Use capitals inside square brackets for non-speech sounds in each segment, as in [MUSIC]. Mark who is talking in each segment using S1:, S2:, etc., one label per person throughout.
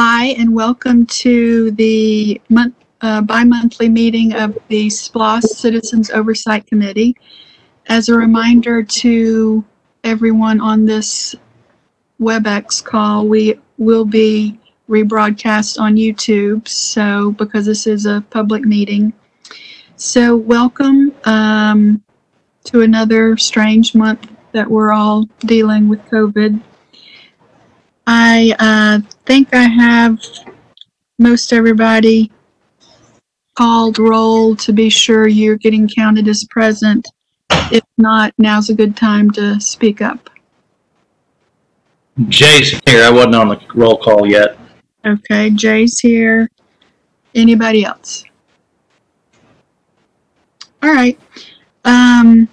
S1: Hi, and welcome to the month, uh, bi-monthly meeting of the SPLOST Citizens Oversight Committee. As a reminder to everyone on this WebEx call, we will be rebroadcast on YouTube, so because this is a public meeting. So welcome um, to another strange month that we're all dealing with COVID. I uh, think I have most everybody called roll to be sure you're getting counted as present. If not, now's a good time to speak up.
S2: Jay's here. I wasn't on the roll call yet.
S1: Okay, Jay's here. Anybody else? All right. Um,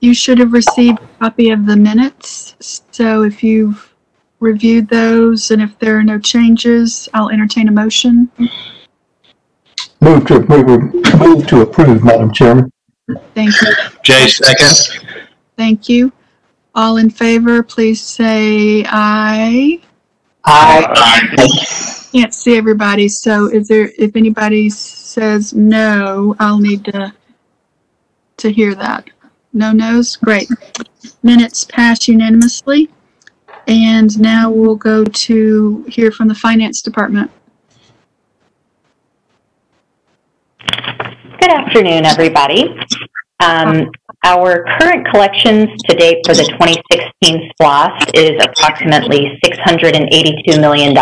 S1: you should have received a copy of the minutes. So if you've reviewed those and if there are no changes, I'll entertain a motion.
S3: Move to approve, move to approve, Madam Chairman.
S1: Thank you.
S2: Jay second.
S1: Thank you. All in favor, please say aye. Aye. Can't see everybody, so is there, if anybody says no, I'll need to, to hear that. No nos? Great. Minutes pass unanimously. And now we'll go to hear from the Finance Department.
S4: Good afternoon, everybody. Um, our current collections to date for the 2016 SPLOST is approximately $682 million.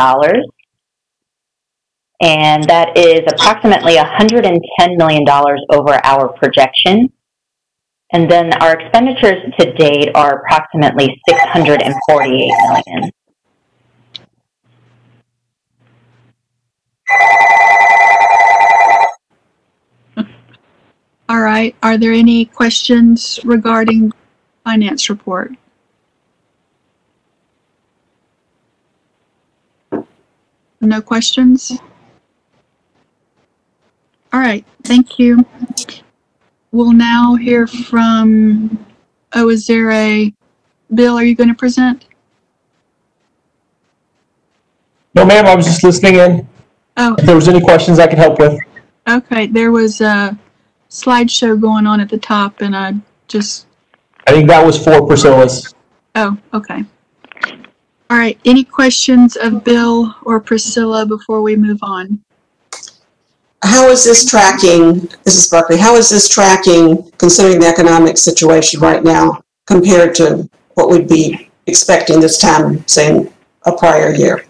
S4: And that is approximately $110 million over our projection. And then our expenditures to date are approximately 648 million.
S1: All right, are there any questions regarding finance report? No questions? All right, thank you. We'll now hear from, oh, is there a, Bill, are you going to present?
S3: No, ma'am, I was just listening in.
S1: Oh,
S3: If there was any questions I could help with.
S1: okay, there was a slideshow going on at the top and I just
S3: I think that was for Priscilla's.
S1: Oh, okay. All right, any questions of Bill or Priscilla before we move on?
S5: How is this tracking, this is Berkeley, how is this tracking considering the economic situation right now compared to what we'd be expecting this time, say, a prior year?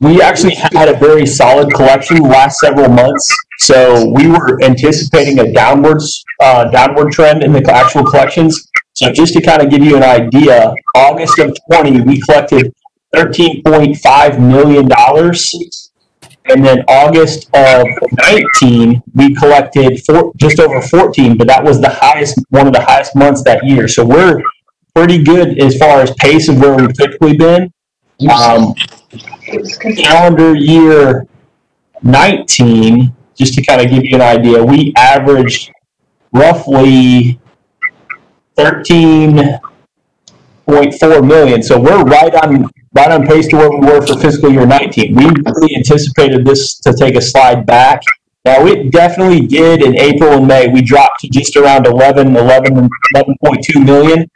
S3: We actually had a very solid collection last several months. So we were anticipating a downwards, uh, downward trend in the actual collections. So just to kind of give you an idea, August of 20, we collected $13.5 million. And then August of 19, we collected four, just over 14, but that was the highest, one of the highest months that year. So we're pretty good as far as pace of where we've typically been. Um, calendar year 19, just to kind of give you an idea, we averaged roughly 13.4 million. So we're right on right on pace to where we were for fiscal year 19. We really anticipated this to take a slide back. Now it definitely did in April and May. We dropped to just around 11, 11, 11.2 million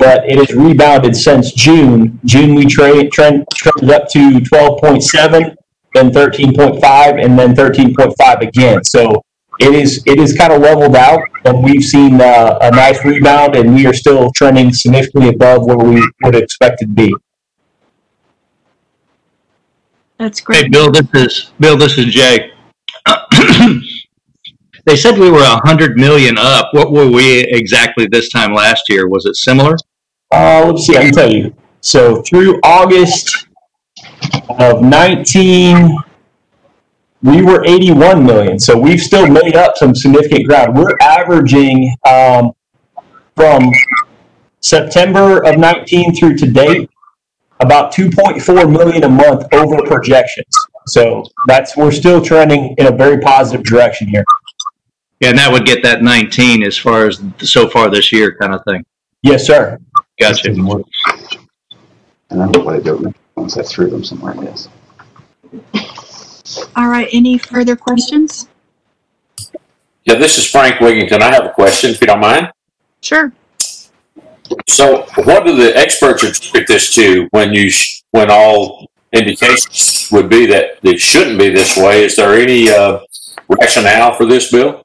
S3: but it has rebounded since June. June we trade trend trended up to 12.7, then 13.5, and then 13.5 again. So it is it is kind of leveled out, and we've seen uh, a nice rebound, and we are still trending significantly above where we would expect it to be.
S1: That's
S2: Hey,
S1: great.
S2: Bill, this is, Bill, this is Jay. [CLEARS THROAT] They said we were a hundred million up. What were we exactly this time last year? Was it similar?
S3: Uh, let's see, I can tell you. So through August of 19, we were 81 million. So we've still made up some significant ground. We're averaging um, from September of 19 through to date about 2.4 million a month over projections. So that's we're still trending in a very positive direction here.
S2: Yeah, and that would get that nineteen as far as so far this year kind of thing.
S3: Yes, sir.
S2: Gotcha.
S6: And I hope I don't know. Once I threw them somewhere, yes.
S1: All right, any further questions?
S7: Yeah, this is Frank Wigington. I have a question, if you don't mind.
S1: Sure.
S7: So, what do the experts attribute this to when you when all indications would be that it shouldn't be this way? Is there any uh, rationale for this bill?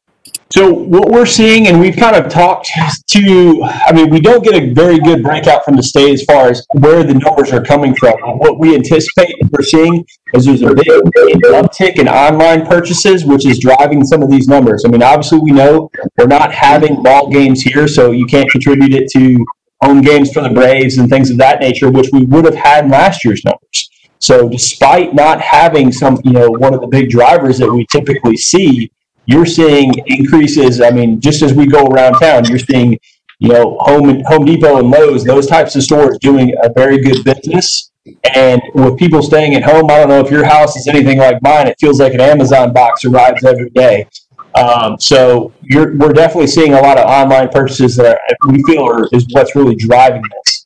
S3: So what we're seeing, and we've kind of talked to, I mean, we don't get a very good breakout from the state as far as where the numbers are coming from. What we anticipate we're seeing is there's a big uptick in online purchases, which is driving some of these numbers. I mean, obviously we know we're not having ball games here, so you can't contribute it to home games for the Braves and things of that nature, which we would have had in last year's numbers. So despite not having some, you know, one of the big drivers that we typically see, you're seeing increases. I mean, just as we go around town, you're seeing, you know, Home and Home Depot and Lowe's, those types of stores doing a very good business. And with people staying at home, I don't know if your house is anything like mine. It feels like an Amazon box arrives every day. Um, so you're, we're definitely seeing a lot of online purchases that are, we feel are, is what's really driving this.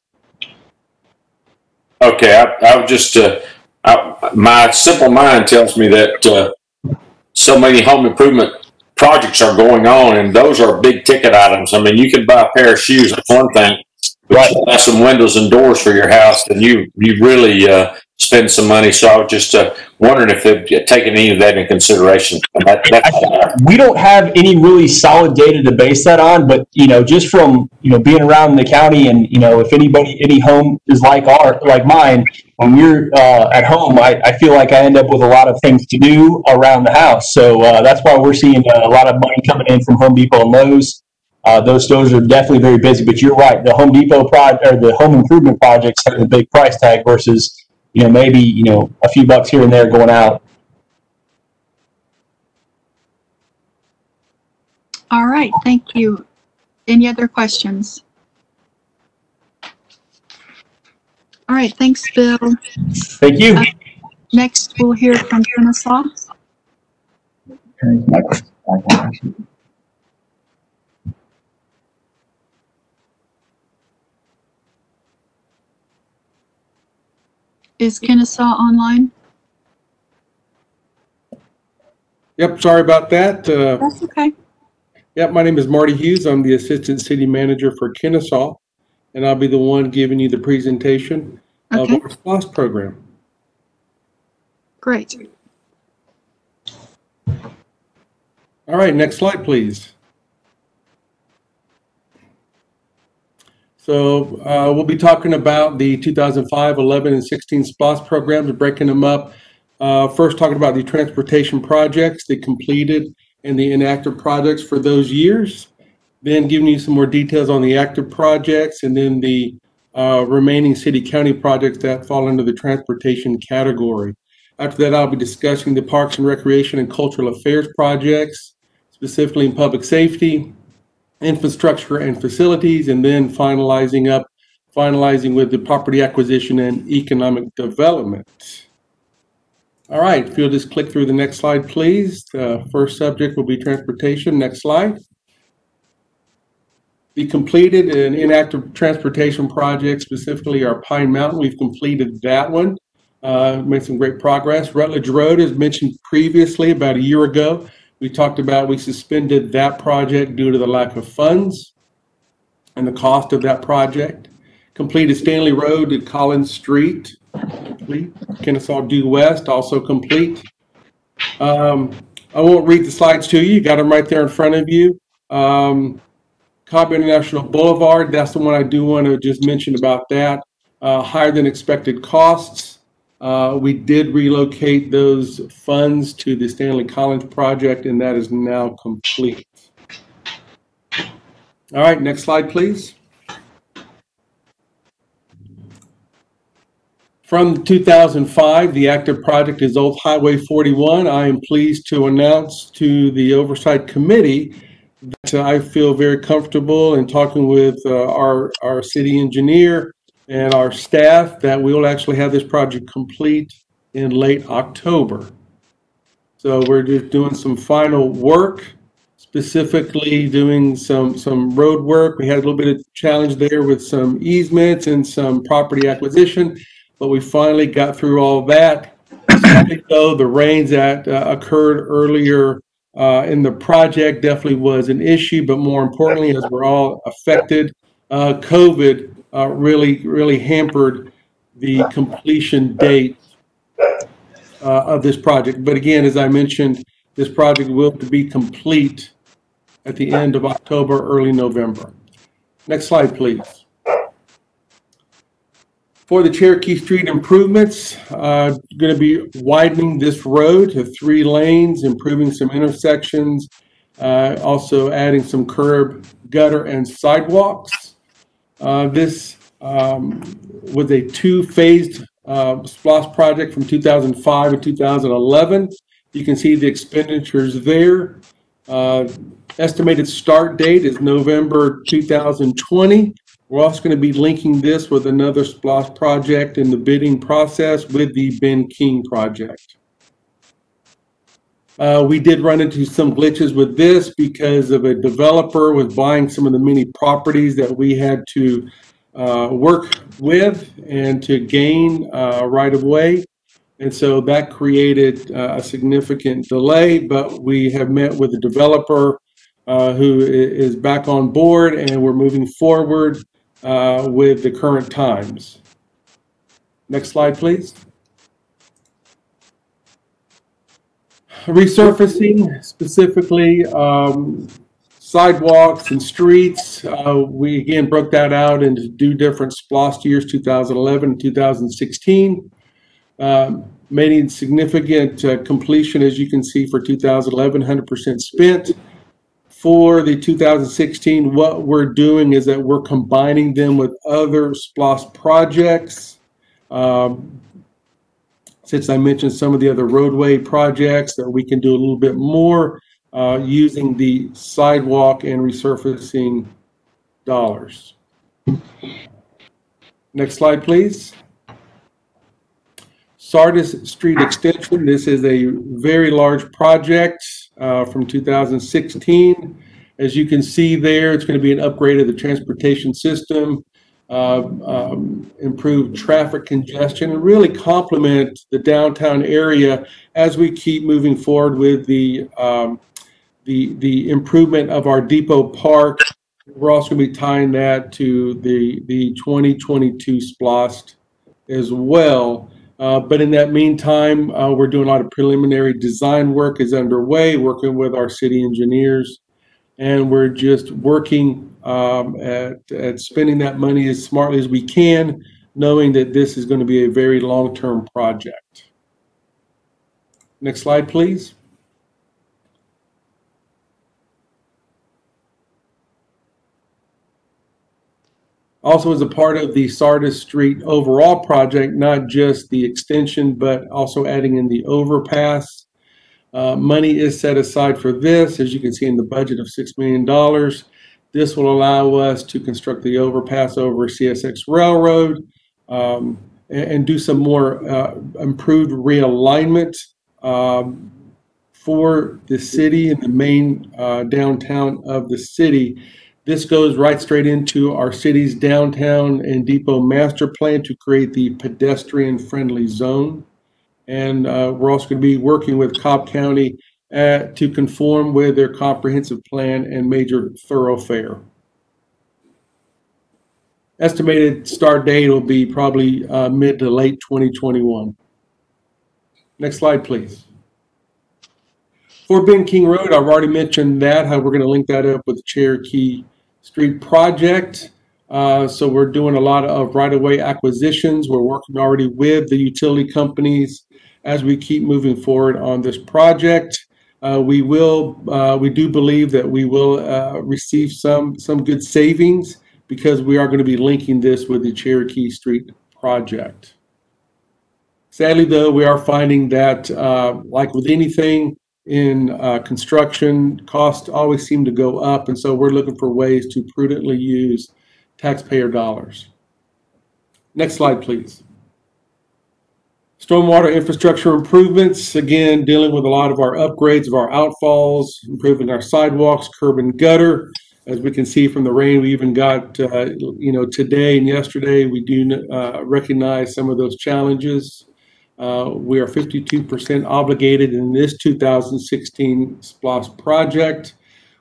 S7: Okay, I, I just uh, I, my simple mind tells me that uh, so many home improvement projects are going on, and those are big ticket items. I mean, you can buy a pair of shoes, that's one thing. But
S3: Right.
S7: you buy some windows and doors for your house, and you you really uh, spend some money. So I was just uh, wondering if they've taken any of that in consideration. That, that's
S3: we don't have any really solid data to base that on, but you know, just from you know being around the county, and you know, if anybody any home is like our like mine, when we're uh, at home, I, I feel like I end up with a lot of things to do around the house. So uh, that's why we're seeing a lot of money coming in from Home Depot and Lowe's. Uh, those stores are definitely very busy, but you're right. The Home Depot project or the home improvement projects have a big price tag versus you know maybe you know a few bucks here and there going out.
S1: All right, thank you. Any other questions? All right, thanks, Bill.
S3: Thank you.
S1: Uh, next, we'll hear from Kennesaw. Is Kennesaw online?
S8: Yep, sorry about that. Uh,
S1: That's okay.
S8: Yep, my name is Marty Hughes. I'm the Assistant City Manager for Kennesaw, and I'll be the one giving you the presentation of
S1: Okay,
S8: our SPLOST program.
S1: great.
S8: All right, next slide, please. So uh, we'll be talking about the 2005, 11, and 16 SPLOST programs, breaking them up. Uh, First, talking about the transportation projects, the completed and the inactive projects for those years. Then giving you some more details on the active projects and then the uh, remaining city-county projects that fall under the transportation category. After that, I'll be discussing the Parks and Recreation and Cultural Affairs projects, specifically in public safety, infrastructure and facilities, and then finalizing up, finalizing with the property acquisition and economic development. All right, if you'll just click through the next slide, please. The first subject will be transportation. Next slide. The completed and inactive transportation projects, specifically our Pine Mountain, we've completed that one. Uh, made some great progress. Rutledge Road, as mentioned previously, about a year ago, we talked about we suspended that project due to the lack of funds and the cost of that project. Completed Stanley Road to Collins Street, complete. Kennesaw Due West, also complete. Um, I won't read the slides to you. You got them right there in front of you. Um, Cobb International Boulevard, that's the one I do want to just mention about that. Uh, higher than expected costs. Uh, we did relocate those funds to the Stanley Collins project, and that is now complete. All right, next slide, please. From 2005, the active project is Old Highway 41. I am pleased to announce to the Oversight Committee that I feel very comfortable in talking with uh, our, our city engineer and our staff that we will actually have this project complete in late October. So we're just doing some final work, specifically doing some, some road work. We had a little bit of challenge there with some easements and some property acquisition. but we finally got through all that. Though the rains that uh, occurred earlier uh, in the project definitely was an issue, but more importantly, as we're all affected, uh, COVID uh, really, really hampered the completion date uh, of this project. But again, as I mentioned, this project will be complete at the end of October, early November. Next slide, please. For the Cherokee Street improvements, uh, going to be widening this road to three lanes, improving some intersections, uh, also adding some curb, gutter, and sidewalks. Uh, This um, was a two-phased uh, SPLOST project from 2005 and 2011. You can see the expenditures there. Uh, Estimated start date is November 2020. We're also going to be linking this with another SPLOST project in the bidding process with the Ben King project. Uh, we did run into some glitches with this because of a developer was buying some of the many properties that we had to uh, work with and to gain uh, right of way. And so that created uh, a significant delay, but we have met with the developer uh, who back on board and we're moving forward uh, with the current times. Next slide, please. Resurfacing specifically um, sidewalks and streets. Uh, we again broke that out into two different SPLOST years, 2011 and 2016. Um, Making significant uh, completion, as you can see, for 2011, 100% spent. For the 2016, what we're doing is that we're combining them with other SPLOST projects. Um, Since I mentioned some of the other roadway projects, that we can do a little bit more uh, using the sidewalk and resurfacing dollars. Next slide, please. Sardis Street Extension, this is a very large project uh, from 2016. As you can see there, it's going to be an upgrade of the transportation system, uh, um, improve traffic congestion, and really complement the downtown area as we keep moving forward with the um, the the improvement of our depot park. We're also going to be tying that to the the 2022 splost as well. Uh, but in that meantime, uh, we're doing a lot of preliminary design work is underway, working with our city engineers, and we're just working um, at at spending that money as smartly as we can, knowing that this is going to be a very long-term project. Next slide, please. Also, as a part of the Sardis Street overall project, not just the extension, but also adding in the overpass. Uh, money is set aside for this, as you can see in the budget of $6 million. This will allow us to construct the overpass over CSX Railroad um, and, and do some more uh, improved realignment um, for the city and the main uh, downtown of the city. This goes right straight into our city's downtown and depot master plan to create the pedestrian-friendly zone. And uh, we're also going to be working with Cobb County uh, to conform with their comprehensive plan and major thoroughfare. Estimated start date will be probably uh, mid to late 2021. Next slide, please. For Ben King Road, I've already mentioned that, how we're going to link that up with the Cherokee Street project. Uh, so we're doing a lot of right-of-way acquisitions. We're working already with the utility companies as we keep moving forward on this project. Uh, we will, uh, we do believe that we will uh, receive some some good savings because we are going to be linking this with the Cherokee Street project. Sadly, though, we are finding that, uh, like with anything, in uh, construction, costs always seem to go up, and so we're looking for ways to prudently use taxpayer dollars. Next slide, please. Stormwater infrastructure improvements, again, dealing with a lot of our upgrades of our outfalls, improving our sidewalks, curb and gutter, as we can see from the rain, we even got, uh, you know, today and yesterday, we do uh, recognize some of those challenges. Uh, we are 52% obligated in this 2016 SPLOST project.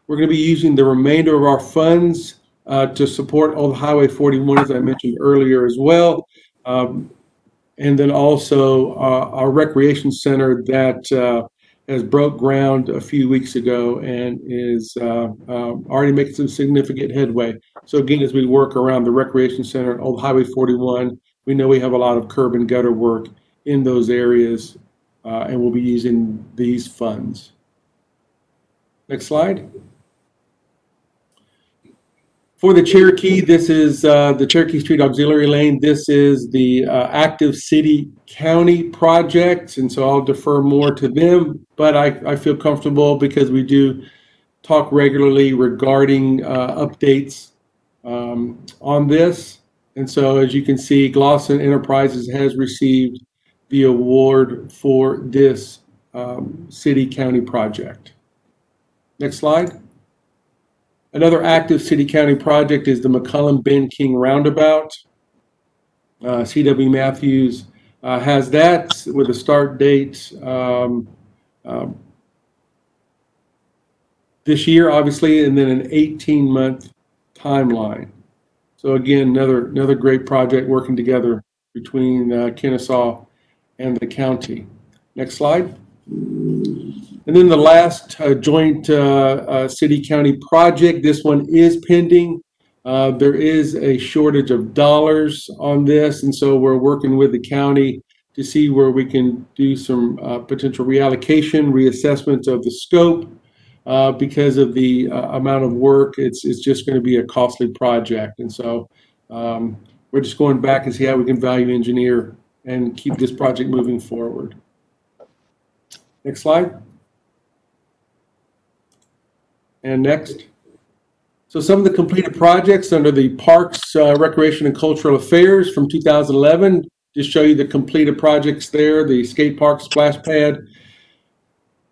S8: We're going to be using the remainder of our funds uh, to support Old Highway 41, as I mentioned earlier as well. Um, and then also uh, our recreation center that uh, has broke ground a few weeks ago and is uh, uh, already making some significant headway. So again, as we work around the recreation center at Old Highway 41, we know we have a lot of curb and gutter work in those areas, uh, and we'll be using these funds. Next slide. For the Cherokee, this is uh, the Cherokee Street Auxiliary Lane. This is the uh, active city county project, and so I'll defer more to them. But I, I feel comfortable because we do talk regularly regarding uh, updates um, on this. And so, as you can see, Glosson Enterprises has received the award for this um, city county project. Next slide. Another active city county project is the McCollum Ben King Roundabout. Uh, CW Matthews uh, has that with a start date um, um, this year, obviously, and then an 18 month timeline. So again, another another great project working together between uh, Kennesaw and the county. Next slide. And then the last uh, joint uh, uh, city-county project, this one is pending. Uh, there is a shortage of dollars on this, and so we're working with the county to see where we can do some uh, potential reallocation, reassessment of the scope. Because of the amount of work, it's, it's just going to be a costly project. And so um, we're just going back and see how we can value engineer and keep this project moving forward. Next slide. And next. So some of the completed projects under the Parks, uh, Recreation and Cultural Affairs from 2011, just show you the completed projects there, the skate park splash pad.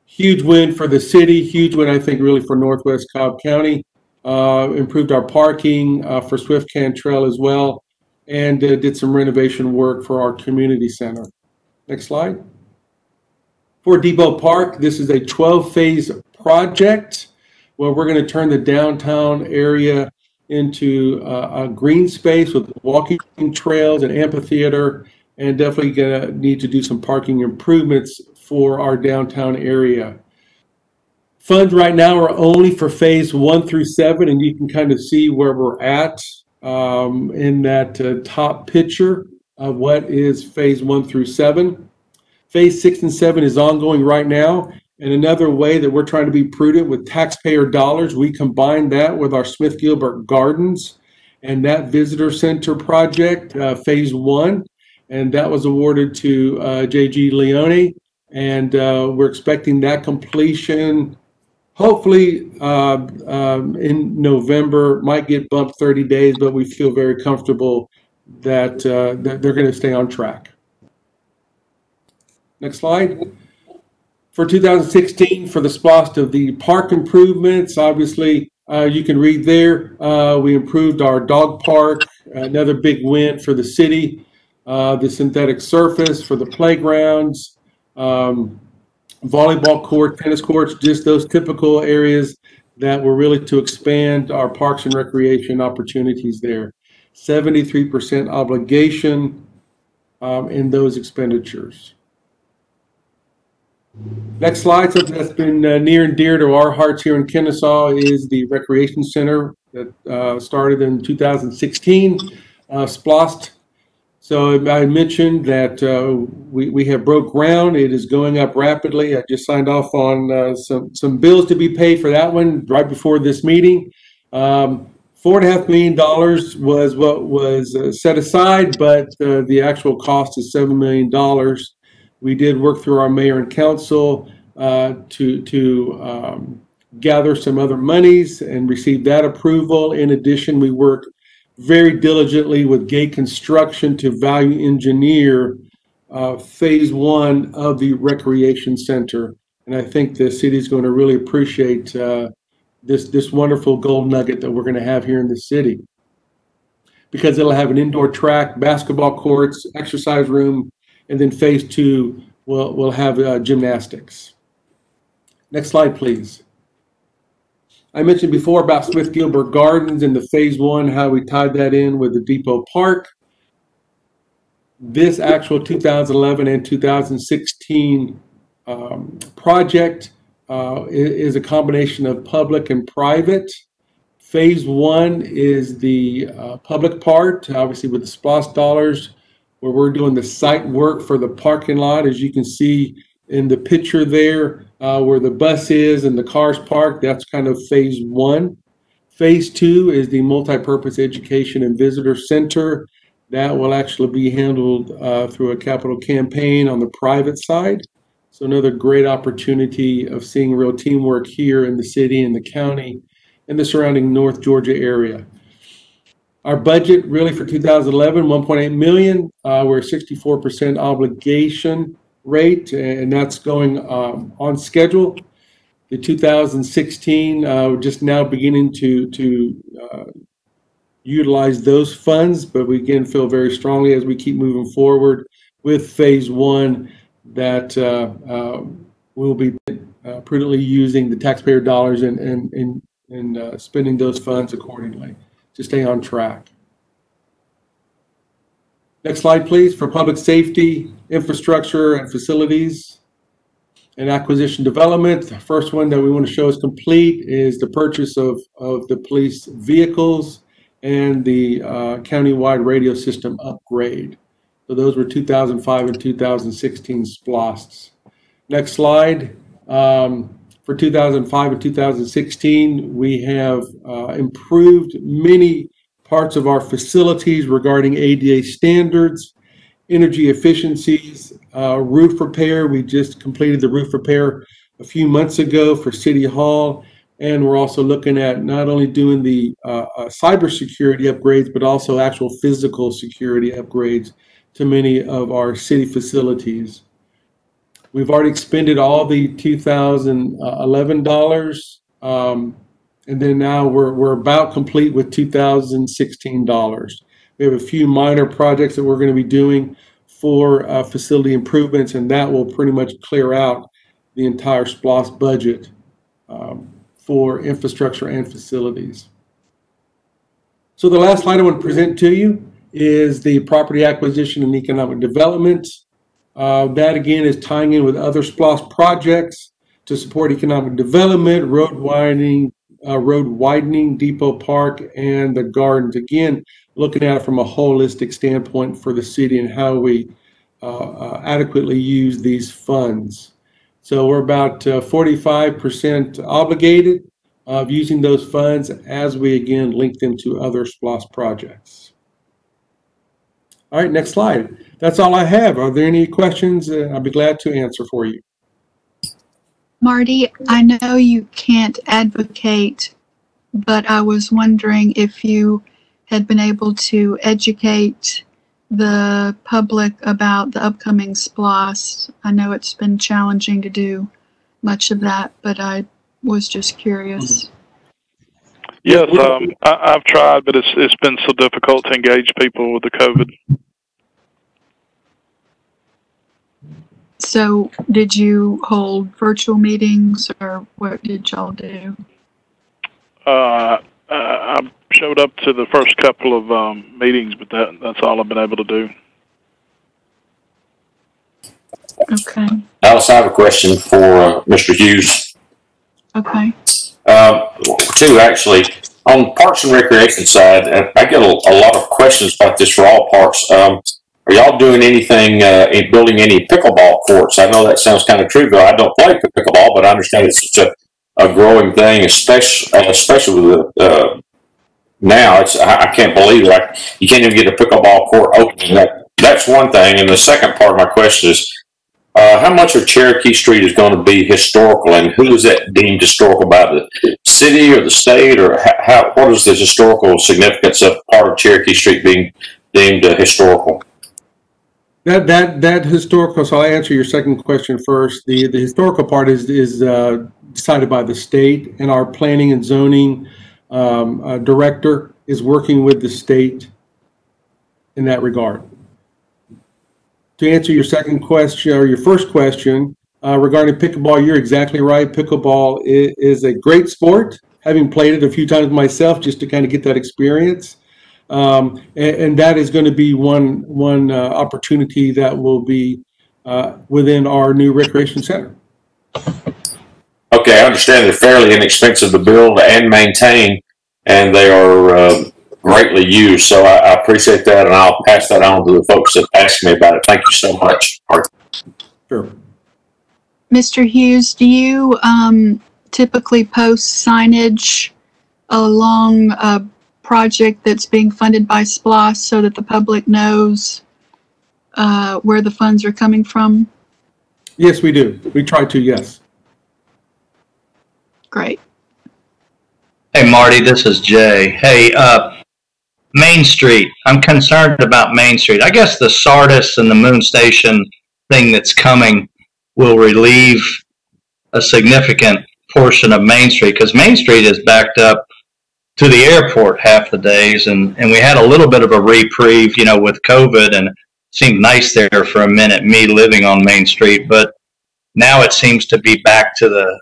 S8: Huge win for the city, huge win, I think, really for Northwest Cobb County. Uh, improved our parking uh, for Swift Cantrell as well, and uh, did some renovation work for our community center. Next slide. For Depot Park, this is a 12 phase project where we're going to turn the downtown area into uh, a green space with walking trails and amphitheater, and definitely going to need to do some parking improvements for our downtown area. Funds right now are only for phase one through seven, and you can kind of see where we're at um, in that uh, top picture of what is phase one through seven. Phase six and seven is ongoing right now. And another way that we're trying to be prudent with taxpayer dollars, we combine that with our Smith Gilbert Gardens and that visitor center project, uh, phase one. And that was awarded to uh, JG Leone. And uh, we're expecting that completion hopefully uh, um, in November. Might get bumped 30 days, but we feel very comfortable that, uh, that they're going to stay on track. Next slide. For 2016, for the SPLOST of the park improvements, obviously, uh, you can read there. Uh, we improved our dog park, another big win for the city. Uh, the synthetic surface for the playgrounds, um, volleyball court, tennis courts, just those typical areas that were really to expand our parks and recreation opportunities there. 73% obligation um, in those expenditures. Next slide, something that's been uh, near and dear to our hearts here in Kennesaw is the Recreation Center that uh, started in 2016, uh, SPLOST. So I mentioned that uh, we, we have broke ground. It is going up rapidly. I just signed off on uh, some, some bills to be paid for that one right before this meeting. Um, Four and a half million dollars was what was uh, set aside, but the actual cost is seven million dollars. We did work through our mayor and council uh, to to um, gather some other monies and receive that approval. In addition, we worked very diligently with Gate Construction to value engineer uh, phase one of the recreation center. And I think the city is going to really appreciate uh, this, this wonderful gold nugget that we're going to have here in the city. Because it'll have an indoor track, basketball courts, exercise room, and then phase two will, will have uh, gymnastics. Next slide, please. I mentioned before about Smith Gilbert Gardens and the phase one, how we tied that in with the Depot Park. This actual 2011 and 2016 um, project uh, is, a combination of public and private. Phase one is the uh, public part, obviously with the SPLOST dollars, where we're doing the site work for the parking lot. As you can see in the picture there, uh, where the bus is and the cars parked, that's kind of phase one. Phase two is the multi-purpose education and visitor center. That will actually be handled uh, through a capital campaign on the private side. So another great opportunity of seeing real teamwork here in the city and the county and the surrounding North Georgia area. Our budget really for 2011, 1.8 million. Uh, we're 64% obligation rate, and that's going um, on schedule. The 2016, uh, we're just now beginning to to uh, utilize those funds, but we again feel very strongly as we keep moving forward with phase one that uh, uh, we'll be uh, prudently using the taxpayer dollars and and and, and spending those funds accordingly to stay on track. Next slide, please, for public safety, infrastructure, and facilities and acquisition development. The first one that we want to show is complete is the purchase of, of the police vehicles and the uh, countywide radio system upgrade. So those were 2005 and 2016 SPLOSTs. Next slide. Um, for 2005 and 2016, we have uh, improved many parts of our facilities regarding ADA standards, energy efficiencies, uh, roof repair. We just completed the roof repair a few months ago for City Hall. And we're also looking at not only doing the uh, uh, cybersecurity upgrades, but also actual physical security upgrades to many of our city facilities. We've already expended all the 2011 dollars. Um, and then now we're, we're about complete with 2016 dollars. We have a few minor projects that we're going to be doing for uh, facility improvements, and that will pretty much clear out the entire SPLOST budget um, for infrastructure and facilities. So the last slide I want to present to you is the property acquisition and economic development. Uh, that again is tying in with other SPLOST projects to support economic development, road widening, uh, road widening, Depot Park, and the gardens. Again, looking at it from a holistic standpoint for the city and how we uh, uh, adequately use these funds. So we're about uh, 45% obligated of using those funds as we again link them to other SPLOST projects. All right, next slide. That's all I have. Are there any questions? Uh, I'll be glad to answer for you.
S1: Marty, I know you can't advocate, but I was wondering if you had been able to educate the public about the upcoming SPLOST. I know it's been challenging to do much of that, but I was just curious.
S6: Yes, um, I, I've tried, but it's it's been so difficult to engage people with the COVID.
S1: So, did you hold virtual meetings or what did y'all do?
S6: Uh, I I showed up to the first couple of um, meetings, but that that's all I've been able to do.
S1: Okay,
S7: Alice, I have a question for uh, Mr. Hughes.
S1: okay.
S7: Um, two, actually. On Parks and Recreation side, uh, I get a, a lot of questions about this for all parks. Um, are y'all doing anything, uh, in building any pickleball courts? I know that sounds kind of trivial. I don't play pickleball, but I understand it's such a, a growing thing, especially, especially with the, uh, now it's, I, can't believe like you can't even get a pickleball court open. That, that's one thing. And the second part of my question is, uh, how much of Cherokee Street is going to be historical, and who is that deemed historical by the city or the state, or how, how what is the historical significance of part of Cherokee Street being deemed uh, historical?
S8: That, that, that historical, so I'll answer your second question first. The, the historical part is, is uh, decided by the state, and our planning and zoning um, uh, director is working with the state in that regard. To answer your second question, or your first question, uh, regarding pickleball, you're exactly right. Pickleball is, is a great sport, having played it a few times myself just to kind of get that experience. Um, and, and that is going to be one, one uh, opportunity that will be uh, within our new recreation center.
S7: Okay, I understand they're fairly inexpensive to build and maintain, and they are uh, greatly used. So I, I appreciate that, and I'll pass that on to the folks that asked me about it. Thank you so much. Arthur.
S8: Sure.
S1: Mr. Hughes, do you um, typically post signage along a project that's being funded by SPLOST so that the public knows uh, where the funds are coming from?
S8: Yes, we do. We try to, yes.
S1: Great.
S2: Hey, Marty, this is Jay. Hey, uh, Main Street. I'm concerned about Main Street. I guess the Sardis and the Moon Station thing that's coming will relieve a significant portion of Main Street because Main Street is backed up to the airport half the days, and and we had a little bit of a reprieve, you know, with COVID, and seemed nice there for a minute. Me living on Main Street, but now it seems to be back to the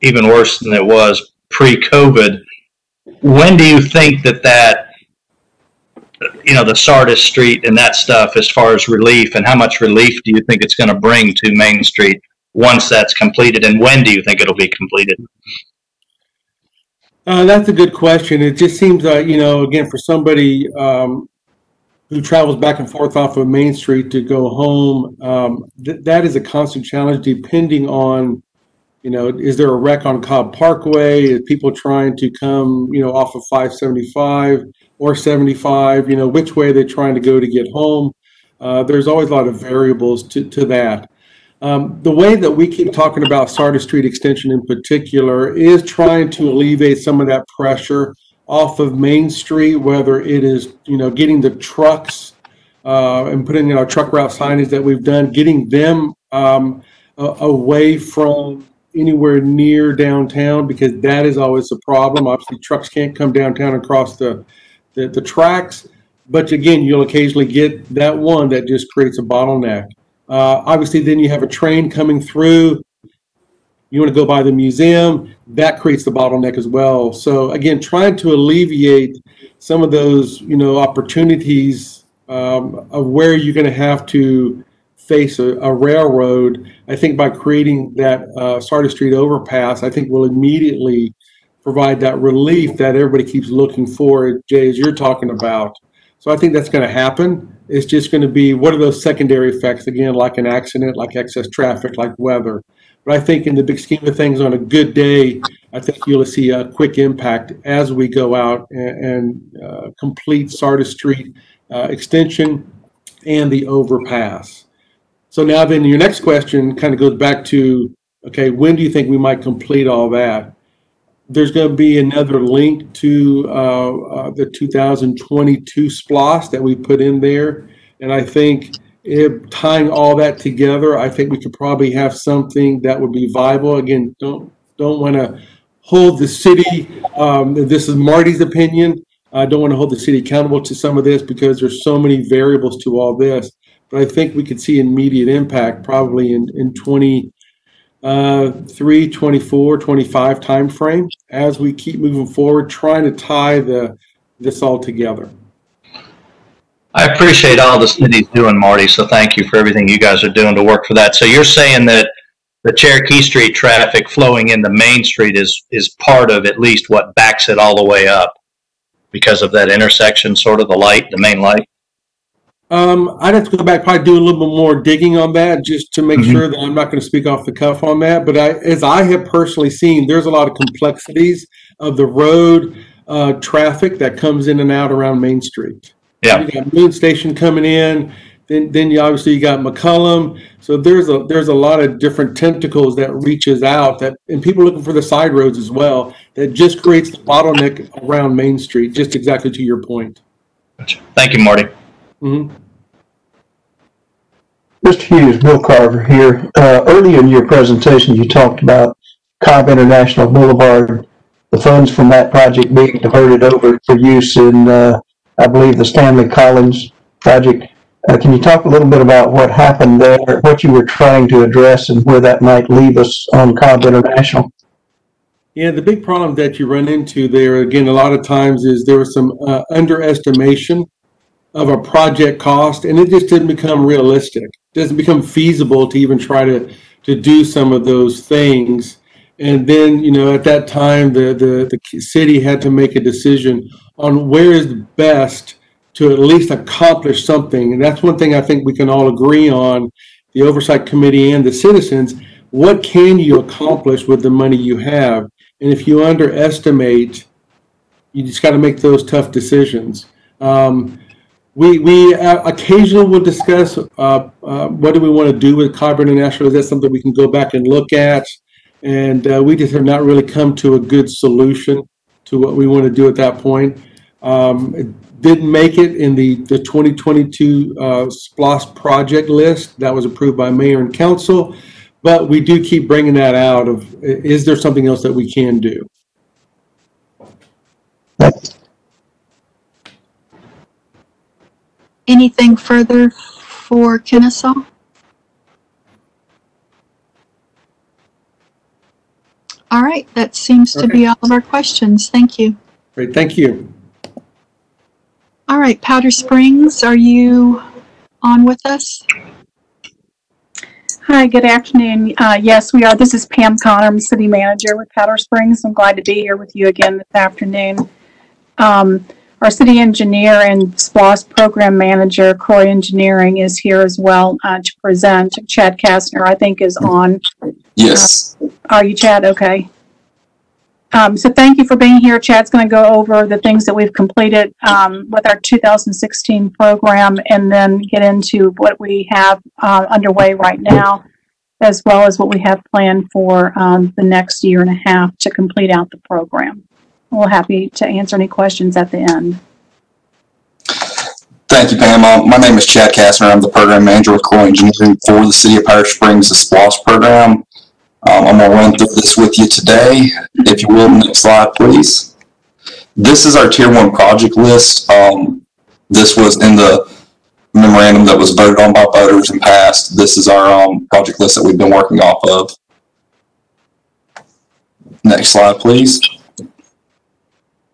S2: even worse than it was pre-COVID. When do you think that that you know the Sardis Street and that stuff as far as relief and how much relief do you think it's going to bring to Main Street once that's completed and when do you think it'll be completed?
S8: Uh, that's a good question. It just seems like, you know, again, for somebody um, who travels back and forth off of Main Street to go home, um, th- that is a constant challenge depending on, you know, is there a wreck on Cobb Parkway? Is people trying to come, you know, off of 575 or 75? You know, which way they're they trying to go to get home? Uh, there's always a lot of variables to, to that. Um, the way that we keep talking about Sardis Street Extension in particular is trying to alleviate some of that pressure off of Main Street, whether it is, you know, getting the trucks uh, and putting in our truck route signage that we've done, getting them um, a- away from anywhere near downtown because that is always a problem. Obviously, trucks can't come downtown across the, the, the tracks. But again, you'll occasionally get that one that just creates a bottleneck. Uh, obviously, then you have a train coming through. You want to go by the museum, that creates the bottleneck as well. So again, trying to alleviate some of those, you know, opportunities um, of where you're going to have to face a, a railroad. I think by creating that uh, Sardis Street overpass, I think will immediately provide that relief that everybody keeps looking for, Jay, as you're talking about. So I think that's going to happen. It's just going to be what are those secondary effects again, like an accident, like excess traffic, like weather. But I think in the big scheme of things, on a good day, I think you'll see a quick impact as we go out and, and uh, complete Sardis Street uh, extension and the overpass. So now then your next question kind of goes back to, okay, when do you think we might complete all that? There's going to be another link to uh, uh, the 2022 SPLOST that we put in there. And I think tying all that together, I think we could probably have something that would be viable. Again, don't don't want to hold the city. Um, this is Marty's opinion. I don't want to hold the city accountable to some of this because there's so many variables to all this. But I think we could see immediate impact probably in in Uh, 23, 24, 25 timeframe as we keep moving forward, trying to tie the this all together.
S2: I appreciate all the city's doing, Marty. So thank you for everything you guys are doing to work for that. So you're saying that the Cherokee Street traffic flowing into Main Street is is part of at least what backs it all the way up because of that intersection, sort of the light, the main light.
S8: Um, I'd have to go back, probably do a little bit more digging on that, just to make
S2: Mhm.
S8: sure that I'm not going to speak off the cuff on that. But I, as I have personally seen, there's a lot of complexities of the road uh, traffic that comes in and out around Main Street.
S2: Yeah.
S8: You got Moon Station coming in, then then you obviously you got McCollum. So there's a there's a lot of different tentacles that reaches out that and people looking for the side roads as well. That just creates the bottleneck around Main Street. Just exactly to your point.
S2: Thank you, Marty.
S9: Mr. Hughes, Bill Carver here. Uh, early in your presentation, you talked about Cobb International Boulevard, the funds from that project being diverted over for use in, uh, I believe, the Stanley Collins project. Uh, can you talk a little bit about what happened there, what you were trying to address, and where that might leave us on Cobb International?
S8: Yeah, the big problem that you run into there, again, a lot of times is there was some uh, underestimation of a project cost, and it just didn't become realistic. It doesn't become feasible to even try to to do some of those things. And then, you know, at that time, the the, the city had to make a decision on where is best to at least accomplish something. And that's one thing I think we can all agree on, the oversight committee and the citizens. What can you accomplish with the money you have? And if you underestimate, you just got to make those tough decisions. Um, we we uh, occasionally will discuss uh, uh, what do we want to do with Cobb International. Is that something we can go back and look at? And uh, we just have not really come to a good solution to what we want to do at that point. Um, it didn't make it in the, the 2022 uh, SPLOST project list that was approved by mayor and council, but we do keep bringing that out of, is there something else that we can do?
S1: Anything further for Kennesaw? All right, that seems to be all of our questions. Thank you.
S8: Great, thank you.
S1: All right, Powder Springs, are you on with us?
S10: Hi, good afternoon. Uh, yes, we are. This is Pam Connor, I'm City Manager with Powder Springs. I'm glad to be here with you again this afternoon. Um, our city engineer and SPLOST program manager, Croy Engineering, is here as well uh, to present. Chad Kastner, I think, is on.
S11: Yes.
S10: Are you Chad? Okay. Um, so thank you for being here. Chad's going to go over the things that we've completed um, with our 2016 program and then get into what we have uh, underway right now, as well as what we have planned for um, the next year and a half to complete out the program. We're happy to answer any questions at the end.
S11: Thank you, Pam. Um, my name is Chad Kastner. I'm the program manager with Croy Engineering for the City of Powder Springs, the SPLOST program. Um, I'm going to run through this with you today. If you will, next slide, please. This is our tier one project list. Um, this was in the memorandum that was voted on by voters and passed. This is our um, project list that we've been working off of. Next slide, please.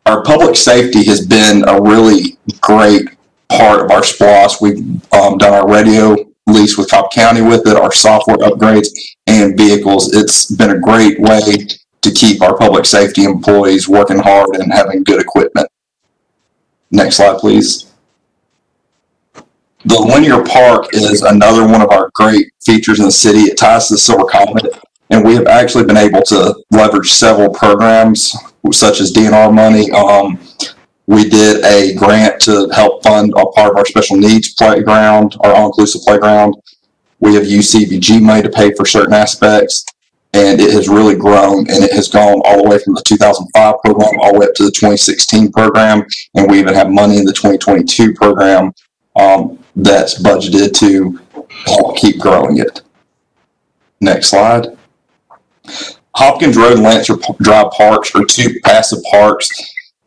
S11: Our public safety has been a really great part of our SPLOST. We've um, done our radio lease with Cobb County with it, our software upgrades, and vehicles. It's been a great way to keep our public safety employees working hard and having good equipment. Next slide, please. The linear park is another one of our great features in the city. It ties to the Silver Comet, and we have actually been able to leverage several programs such as DNR money. Um, we did a grant to help fund a part of our special needs playground, our all-inclusive playground. We have used CDBG money to pay for certain aspects, and it has really grown, and it has gone all the way from the 2005 program all the way up to the 2016 program, and we even have money in the 2022 program um, that's budgeted to help keep growing it. Next slide. Hopkins Road and Lancer Drive parks are two passive parks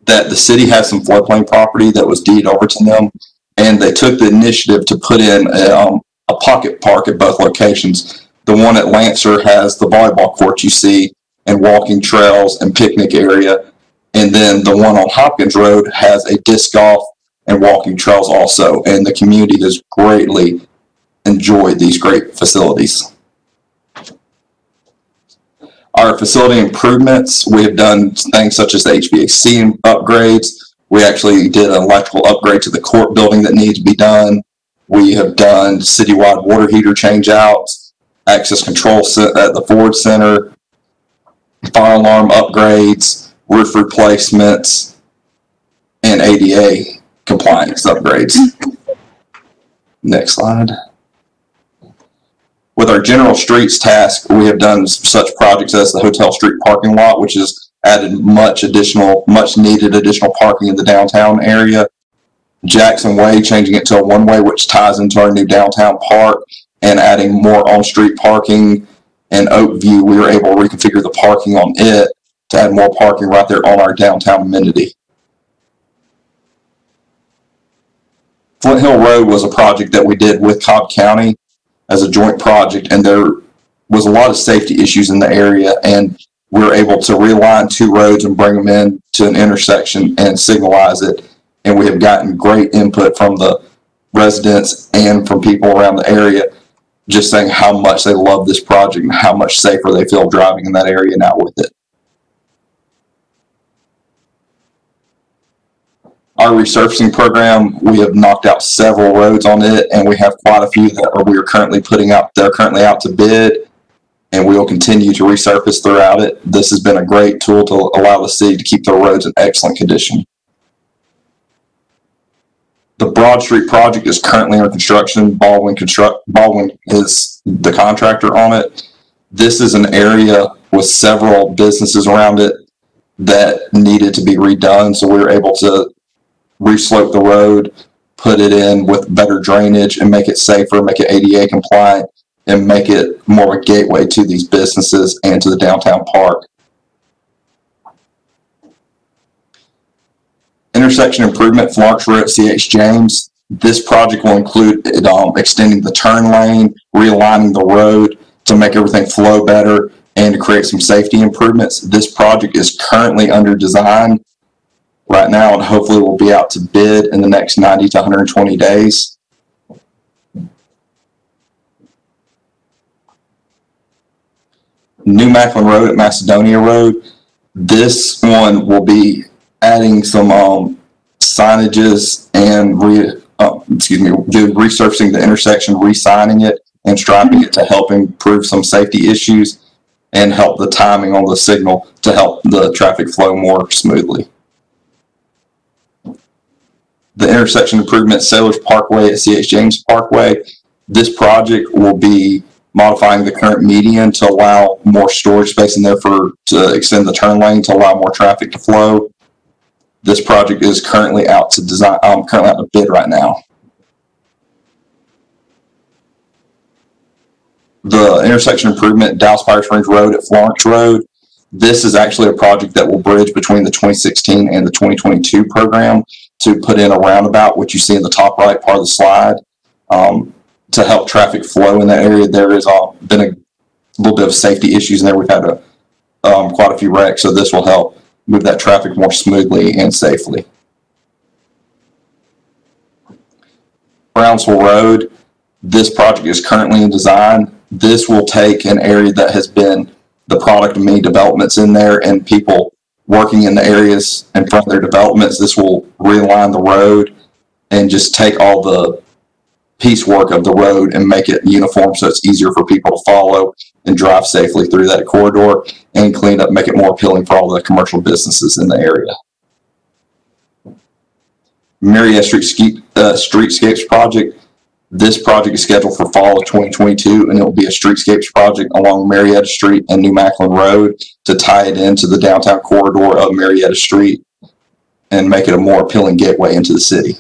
S11: that the city has some floodplain property that was deeded over to them, and they took the initiative to put in a, um, a pocket park at both locations. The one at Lancer has the volleyball court you see, and walking trails and picnic area, and then the one on Hopkins Road has a disc golf and walking trails also, and the community has greatly enjoyed these great facilities. Our facility improvements, we have done things such as the HVAC upgrades. We actually did an electrical upgrade to the court building that needs to be done. We have done citywide water heater changeouts, access control at uh, the Ford Center, fire alarm upgrades, roof replacements, and ADA compliance upgrades. [LAUGHS] Next slide. With our general streets task, we have done such projects as the Hotel Street parking lot, which has added much additional, much needed additional parking in the downtown area. Jackson Way, changing it to a one-way, which ties into our new downtown park. and adding more on-street parking. And Oakview, we were able to reconfigure the parking on it to add more parking right there on our downtown amenity. Flint Hill Road was a project that we did with Cobb County as a joint project, and there was a lot of safety issues in the area, and we were able to realign two roads and bring them in to an intersection and signalize it. And we have gotten great input from the residents and from people around the area, just saying how much they love this project and how much safer they feel driving in that area now with it. Our resurfacing program, we have knocked out several roads on it, and we have quite a few that are, we are currently putting out, they're currently out to bid, and we will continue to resurface throughout it. This has been a great tool to allow the city to keep their roads in excellent condition. The Broad Street project is currently under construction. Baldwin Construct, Baldwin is the contractor on it. This is an area with several businesses around it that needed to be redone, so we were able to reslope the road, put it in with better drainage and make it safer, make it ADA compliant, and make it more of a gateway to these businesses and to the downtown park. Intersection improvement, Florence Road, CH James. This project will include it, um, extending the turn lane, realigning the road to make everything flow better and to create some safety improvements. This project is currently under design right now and hopefully will be out to bid in the next 90 to 120 days. New Macland Road at Macedonia Road. This one will be adding some um, signages and re, uh, excuse me, resurfacing the intersection, re-signing it and striping it to help improve some safety issues and help the timing on the signal to help the traffic flow more smoothly. The intersection improvement Sailors Parkway at CH James Parkway. This project will be modifying the current median to allow more storage space in there for to extend the turn lane to allow more traffic to flow. This project is currently out to design, I'm currently out to bid right now. The intersection improvement Dallas Fire Springs Road at Florence Road. This is actually a project that will bridge between the 2016 and the 2022 program to put in a roundabout, which you see in the top right part of the slide. Um, to help traffic flow in that area. There has uh, been a little bit of safety issues in there. We've had a, um, quite a few wrecks, so this will help move that traffic more smoothly and safely. Brownsville Road, this project is currently in design. This will take an area that has been the product of many developments in there and people working in the areas in front of their developments. This will realign the road and just take all the piecework of the road and make it uniform so it's easier for people to follow and drive safely through that corridor and clean up, make it more appealing for all the commercial businesses in the area. Marietta Street Ski, uh, Streetscapes project. This project is scheduled for fall of 2022 and it will be a streetscapes project along Marietta Street and New Macland Road to tie it into the downtown corridor of Marietta Street and make it a more appealing gateway into the city.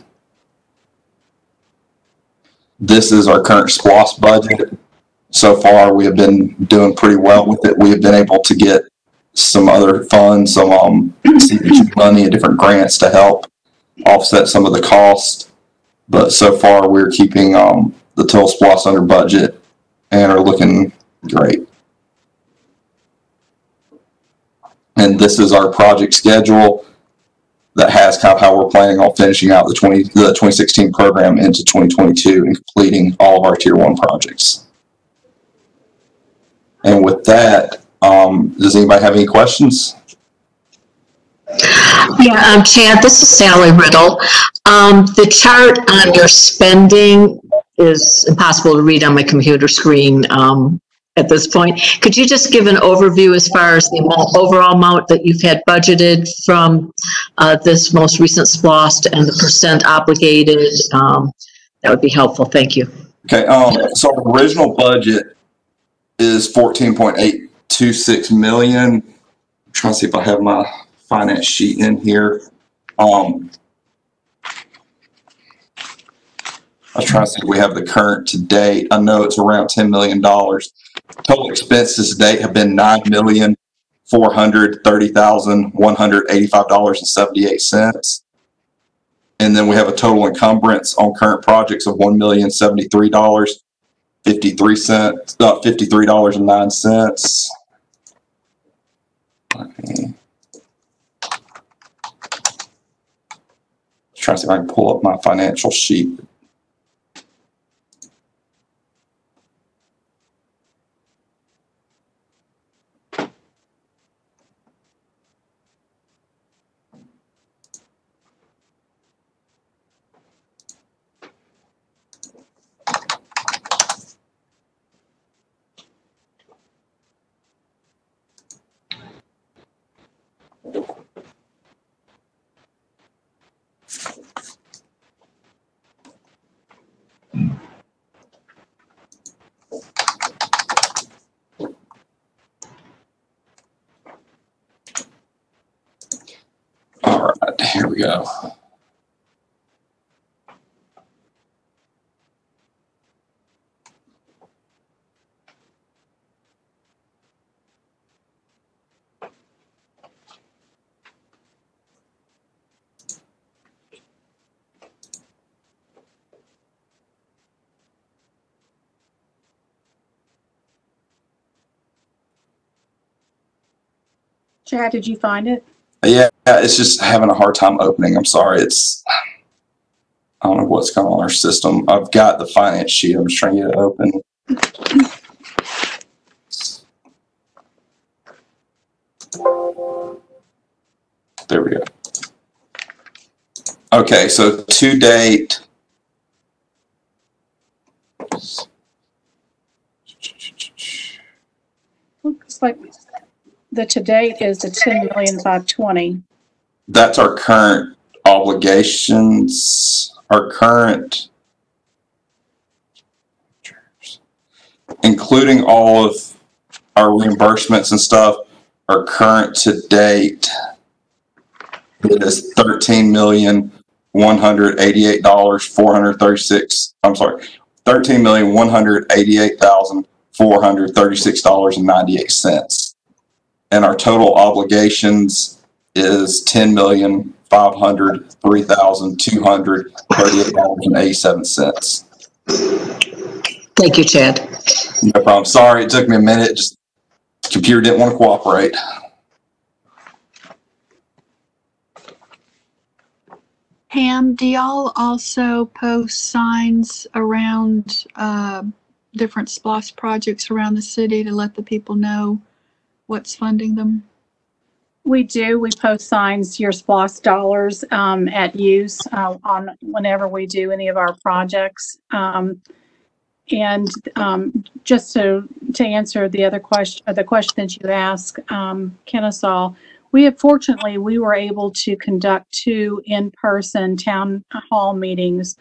S11: This is our current SPLOST budget. So far, we have been doing pretty well with it. We have been able to get some other funds, some um, money and different grants to help offset some of the cost. But so far, we're keeping um, the total SPLOST under budget and are looking great. And this is our project schedule that has kind of how we're planning on finishing out the 20 the 2016 program into 2022 and completing all of our tier one projects. And with that, um, does anybody have any questions?
S12: Yeah, um, Chad, this is Sally Riddle. Um, the chart on your spending is impossible to read on my computer screen. Um, at this point. Could you just give an overview as far as the overall amount that you've had budgeted from uh, this most recent SPLOST and the percent obligated? Um, that would be helpful. Thank you.
S11: Okay, um, so our original budget is fourteen point eight two six million. I'm trying to see if I have my finance sheet in here. Um, was trying to think, we have the current to date. I know it's around ten million dollars. Total expenses to date have been nine million, four hundred thirty thousand, one hundred eighty-five dollars and seventy-eight cents. And then we have a total encumbrance on current projects of one million, seventy-three dollars, fifty-three cents, uh, fifty-three dollars and nine cents. Trying to see if I can pull up my financial sheet. All right, here we go.
S10: Chad, did you find it?
S11: Yeah, it's just having a hard time opening. I'm sorry. It's, I don't know what's going on our system. I've got the finance sheet. I'm just trying to get it open. There we go. Okay, so to date,
S10: Looks like the to date is the ten million five twenty.
S11: that's our current obligations, our current, including all of our reimbursements and stuff, our current to date is thirteen million, one hundred eighty-eight dollars, four hundred thirty-six, I'm sorry, thirteen million, one hundred eighty-eight thousand, four hundred thirty-six dollars and ninety-eight cents. And our total obligations is ten million, five hundred, three thousand, two hundred, thirty-eight dollars and eighty-seven cents.
S12: Thank you, Chad.
S11: No problem. Sorry, it took me a minute. Just computer didn't want to cooperate.
S1: Pam, do y'all also post signs around uh, different SPLOST projects around the city to let the people know what's funding them?
S10: We do, we post signs, your SPLOST dollars, um, at use, uh, on whenever we do any of our projects. Um, and, um, just to, to answer the other question, the question that you asked, um, Kennesaw, we have fortunately, we were able to conduct two in-person town hall meetings,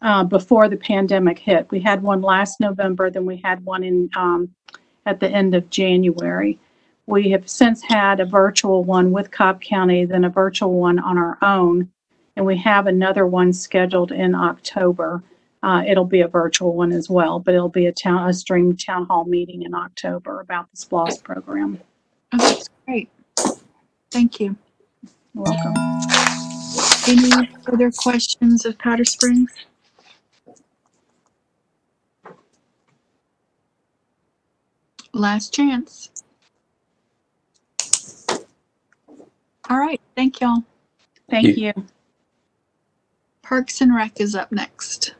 S10: uh, before the pandemic hit. We had one last November, then we had one in, um, at the end of January. We have since had a virtual one with Cobb County, then a virtual one on our own. And we have another one scheduled in October. Uh, it'll be a virtual one as well, but it'll be a town, a streamed town hall meeting in October about the SPLOST program.
S1: Oh, that's great. Thank you.
S10: You're welcome.
S1: Any further questions of Powder Springs? Last chance. All right, thank y'all.
S10: Thank you.
S1: Parks and Rec is up next.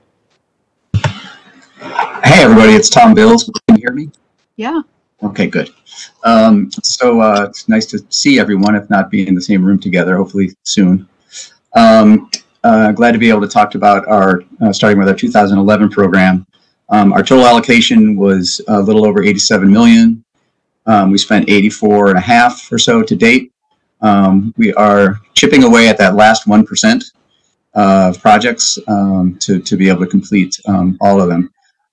S13: Hey, everybody, it's Tom Bills. Can you hear me?
S1: Yeah,
S13: Okay, good. Um, so uh, it's nice to see everyone, if not be in the same room together, hopefully soon. Um, uh, glad to be able to talk about our, uh, starting with our 2011 program. Um, our total allocation was a little over 87 million. Um, we spent 84 and a half or so to date. Um, we are chipping away at that last 1% of projects um, to, to be able to complete um, all of them.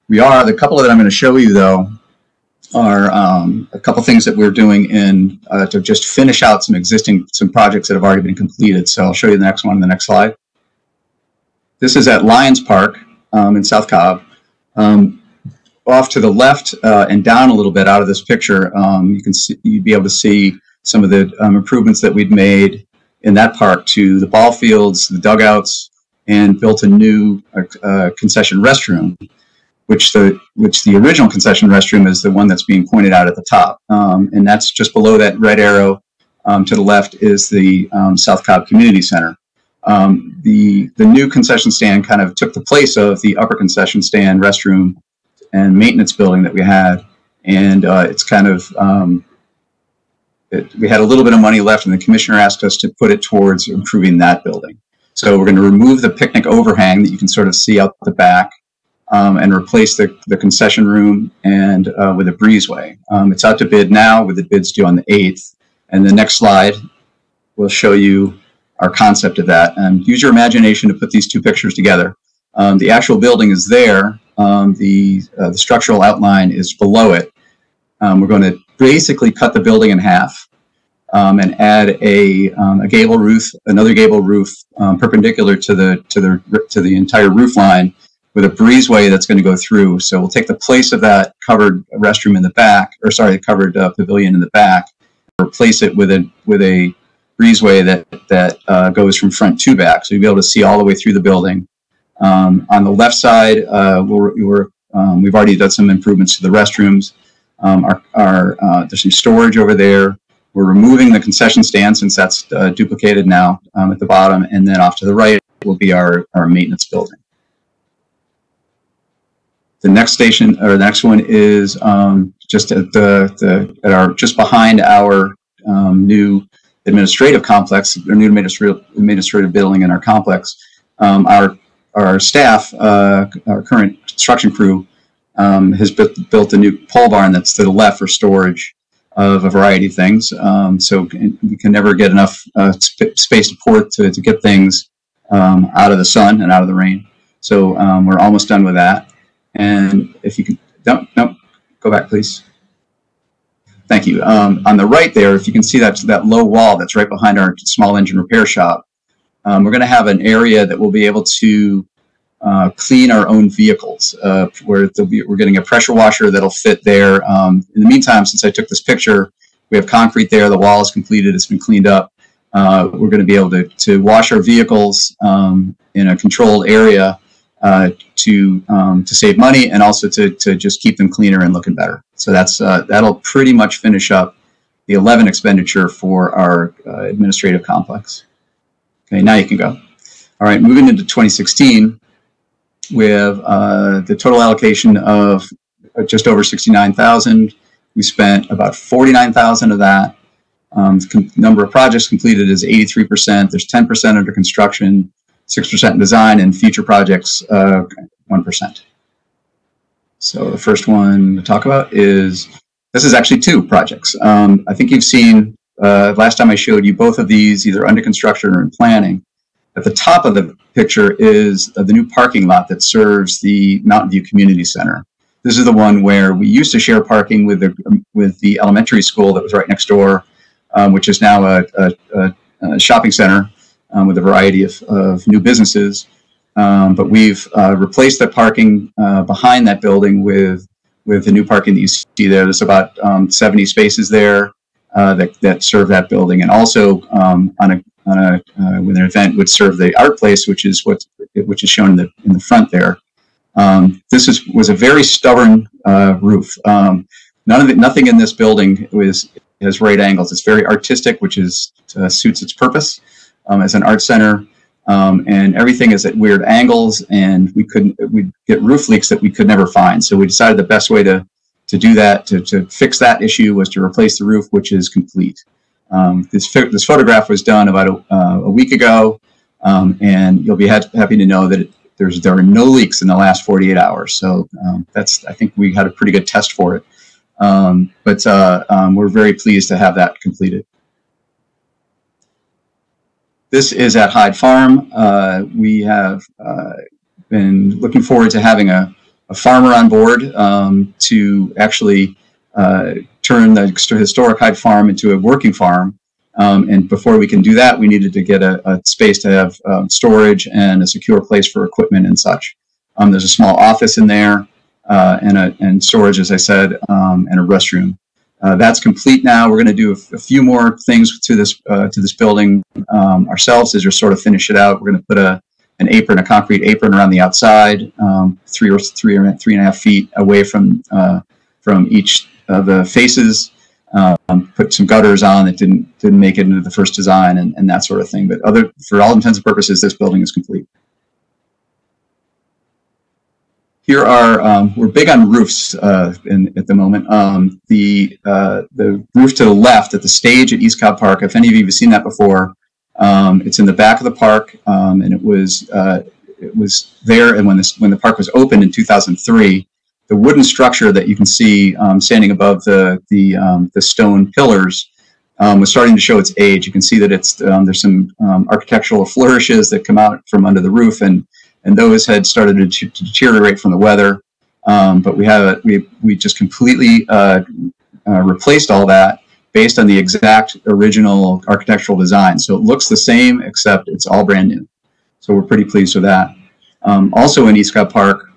S13: We are, the couple that I'm going to show you though, are um, a couple things that we're doing in uh, to just finish out some existing some projects that have already been completed. So I'll show you the next one in the next slide. This is at Lions Park. um, in South Cobb. Um, off to the left uh, and down a little bit out of this picture, um, you can see, you'd be able to see some of the um, improvements that we'd made in that park to the ball fields, the dugouts, and built a new uh, uh, concession restroom, which the which the original concession restroom is the one that's being pointed out at the top, um, and that's just below that red arrow. Um, to the left is the um, South Cobb Community Center. Um, the the new concession stand kind of took the place of the upper concession stand restroom and maintenance building that we had, and uh, it's kind of um, it, we had a little bit of money left, and the commissioner asked us to put it towards improving that building. So we're going to remove the picnic overhang that you can sort of see out the back, um, and replace the, the concession room and uh, with a breezeway. Um, it's out to bid now, with the bids due on the 8th. And the next slide will show you our concept of that. And use your imagination to put these two pictures together. Um, the actual building is there. Um, the, uh, the structural outline is below it. Um, we're going to basically cut the building in half um, and add a, um, a gable roof, another gable roof um, perpendicular to the to the to the entire roof line with a breezeway that's going to go through. So we'll take the place of that covered restroom in the back, or sorry, the covered uh, pavilion in the back, replace it with a with a breezeway that that uh, goes from front to back. So you'll be able to see all the way through the building. Um, on the left side, uh, we're, we're um, we've already done some improvements to the restrooms. Um, our, our uh, there's some storage over there. We're removing the concession stand since that's uh, duplicated now um, at the bottom, and then off to the right will be our, our maintenance building. The next station or the next one is um, just at the, the at our just behind our um, new administrative complex, our new administrative administrative building in our complex. Um, our our staff, uh, our current construction crew, um, has built, built a new pole barn that's to the left for storage of a variety of things. Um, so we can never get enough uh, sp space to port to, to get things um, out of the sun and out of the rain. So um, we're almost done with that. And if you can, don't, no, go back, please. Thank you. Um, on the right there, if you can see that, that low wall that's right behind our small engine repair shop, um, we're going to have an area that we'll be able to uh, clean our own vehicles. Uh, where be, we're getting a pressure washer that'll fit there. Um, in the meantime, since I took this picture, we have concrete there. The wall is completed. It's been cleaned up. Uh, we're going to be able to, to wash our vehicles um, in a controlled area uh, to um, to save money and also to, to just keep them cleaner and looking better. So that's uh, that'll pretty much finish up the 11 expenditure for our uh, administrative complex. Okay, now you can go. All right, moving into 2016, we have uh, the total allocation of just over 69,000. We spent about 49,000 of that. Um, number of projects completed is 83%. There's 10% under construction, 6% in design, and future projects, uh, 1%. So the first one to talk about is, this is actually two projects. Um, I think you've seen, uh, last time I showed you both of these either under construction or in planning. At the top of the picture is the new parking lot that serves the Mountain View Community Center. This is the one where we used to share parking with the with the elementary school that was right next door, um, which is now a, a, a shopping center um, with a variety of, of new businesses. Um, but we've uh, replaced the parking uh, behind that building with with the new parking that you see there. There's about um, 70 spaces there uh, that, that serve that building, and also um, on a on a uh, with an event would serve the art place, which is what which is shown in the in the front there. Um, this is was a very stubborn uh, roof. Um, none of nothing in this building was has right angles. It's very artistic, which is uh, suits its purpose um, as an art center. Um, and everything is at weird angles, and we couldn't we get roof leaks that we could never find. So we decided the best way to to do that to, to fix that issue was to replace the roof, which is complete. Um, this, this photograph was done about a, uh, a week ago, um, and you'll be ha happy to know that it, there's there are no leaks in the last 48 hours. So um, that's I think we had a pretty good test for it. Um, but uh, um, we're very pleased to have that completed. This is at Hyde Farm. Uh, we have uh, been looking forward to having a, a farmer on board um, to actually uh, turn the historic Hyde Farm into a working farm. Um, and before we can do that, we needed to get a, a space to have um, storage and a secure place for equipment and such. Um, there's a small office in there uh, and, a, and storage, as I said, um, and a restroom. Uh, that's complete now. We're going to do a, few more things to this uh, to this building um, ourselves as we sort of finish it out. We're going to put a an apron, a concrete apron around the outside, um, three or three or three and a half feet away from uh, from each of the faces. Um, put some gutters on that didn't didn't make it into the first design and, and that sort of thing. But other for all intents and purposes, this building is complete. Here are, um, we're big on roofs uh, in, at the moment. Um, the, uh, the roof to the left at the stage at East Cobb Park, if any of you have seen that before, um, it's in the back of the park um, and it was, uh, it was there and when, this, when the park was opened in 2003, the wooden structure that you can see um, standing above the, the, um, the stone pillars was starting to show its age. You can see that it's, there's some architectural flourishes that come out from under the roof and and those had started to, to deteriorate from the weather. Um, but we have we we just completely uh, uh, replaced all that based on the exact original architectural design. So it looks the same except it's all brand new. So we're pretty pleased with that. Um, also in East Cobb Park,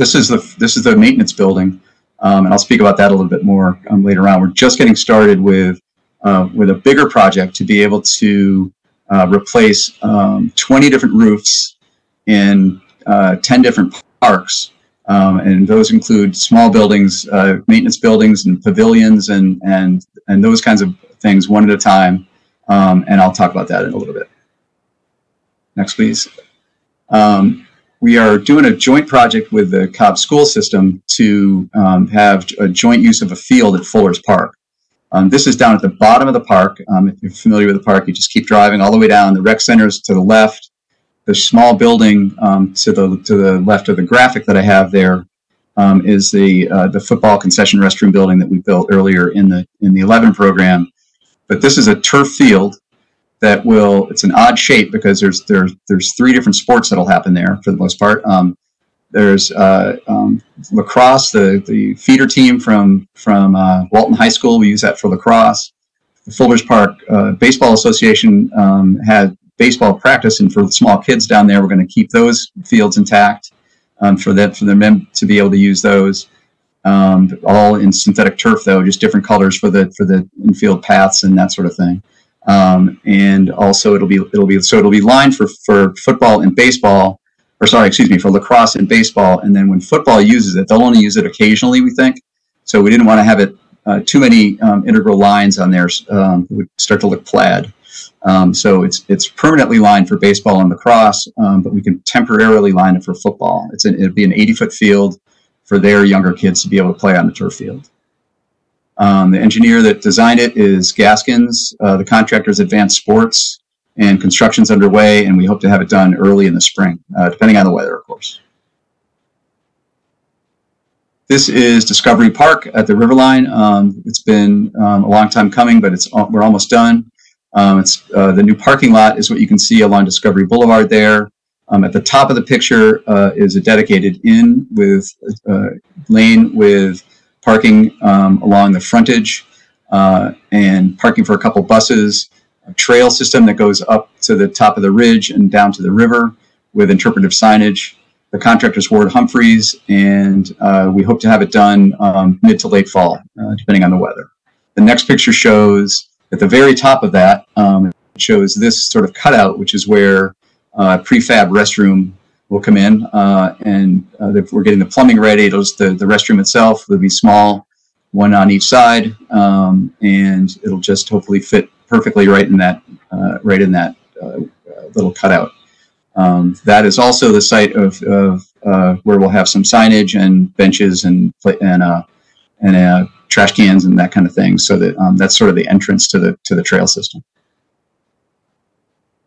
S13: this is the this is the maintenance building, um, and I'll speak about that a little bit more um, later on. We're just getting started with uh, with a bigger project to be able to uh, replace um, 20 different roofs in uh, 10 different parks. Um, and those include small buildings, uh, maintenance buildings, and pavilions, and, and, and those kinds of things one at a time. Um, and I'll talk about that in a little bit. Next, please. Um, we are doing a joint project with the Cobb school system to um, have a joint use of a field at Fuller's Park. Um, this is down at the bottom of the park. Um, if you're familiar with the park, you just keep driving all the way down. The rec center is to the left. The small building um, to the to the left of the graphic that I have there um, is the uh, the football concession restroom building that we built earlier in the in the 11 program. But this is a turf field that will it's an odd shape because there's there's there's three different sports that'll happen there for the most part. Um, there's uh, um, lacrosse, the the feeder team from from uh, Walton High School. We use that for lacrosse. The Fuller's Park uh, Baseball Association um, had baseball practice, and for small kids down there, we're going to keep those fields intact um, for that for them to be able to use those. Um, all in synthetic turf, though, just different colors for the for the infield paths and that sort of thing. Um, and also, it'll be it'll be so it'll be lined for for football and baseball, or sorry, excuse me, for lacrosse and baseball. And then when football uses it, they'll only use it occasionally, we think. So we didn't want to have it uh, too many um, integral lines on there. Um, would start to look plaid. Um, so it's it's permanently lined for baseball and lacrosse, um, but we can temporarily line it for football. It's an, it'd be an 80 foot field for their younger kids to be able to play on the turf field. Um, the engineer that designed it is Gaskins. Uh, the contractor is Advanced Sports, and construction's underway, and we hope to have it done early in the spring, uh, depending on the weather, of course. This is Discovery Park at the Riverline. Um, it's been um, a long time coming, but it's we're almost done. Um, it's uh, the new parking lot is what you can see along Discovery Boulevard there. Um, at the top of the picture uh, is a dedicated inn with uh, lane with parking um, along the frontage uh, and parking for a couple buses. A trail system that goes up to the top of the ridge and down to the river with interpretive signage. The contractor's Ward Humphreys, and uh, we hope to have it done um, mid to late fall, uh, depending on the weather. The next picture shows at the very top of that, um, it shows this sort of cutout, which is where uh, prefab restroom will come in. Uh, and uh, we're getting the plumbing ready. It'll just, the, the restroom itself will be small, one on each side, um, and it'll just hopefully fit perfectly right in that, uh, right in that uh, little cutout. Um, that is also the site of, of uh, where we'll have some signage and benches and and uh, and uh, trash cans and that kind of thing. So that um, that's sort of the entrance to the to the trail system.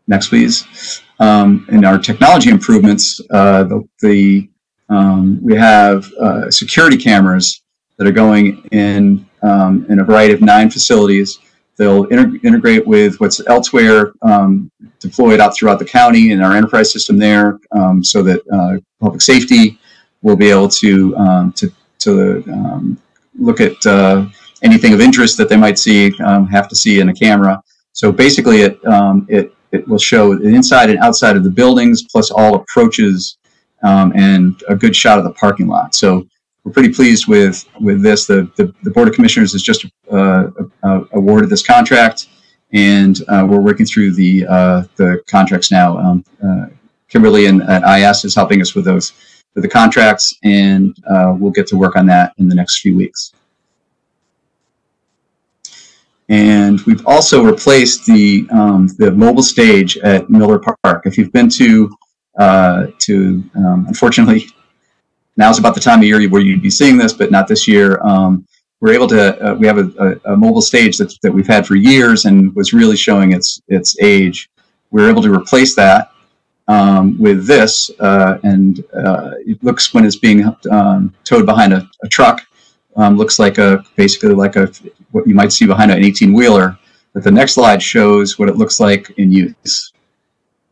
S13: Next, please. Um, in our technology improvements, uh, the, the um, we have uh, security cameras that are going in um, in a variety of nine facilities. They'll integrate with what's elsewhere um, deployed out throughout the county in our enterprise system there, um, so that uh, public safety will be able to to to um, look at uh, anything of interest that they might see, um, have to see in a camera. So basically, it um, it it will show the inside and outside of the buildings, plus all approaches um, and a good shot of the parking lot. So we're pretty pleased with with this. The the, the Board of Commissioners has just uh, uh, awarded this contract, and uh, we're working through the uh, the contracts now. Um, uh, Kimberly and IS is helping us with those with the contracts, and uh, we'll get to work on that in the next few weeks. And we've also replaced the um, the mobile stage at Miller Park. If you've been to to um, unfortunately [LAUGHS] now's about the time of year where you'd be seeing this, but not this year. Um, we're able to, uh, we have a, a, a, mobile stage that, that we've had for years and was really showing its, its age. We were able to replace that um, with this, uh, and uh, it looks when it's being um, towed behind a, a truck, um, looks like a basically like a what you might see behind an 18 wheeler. But the next slide shows what it looks like in use.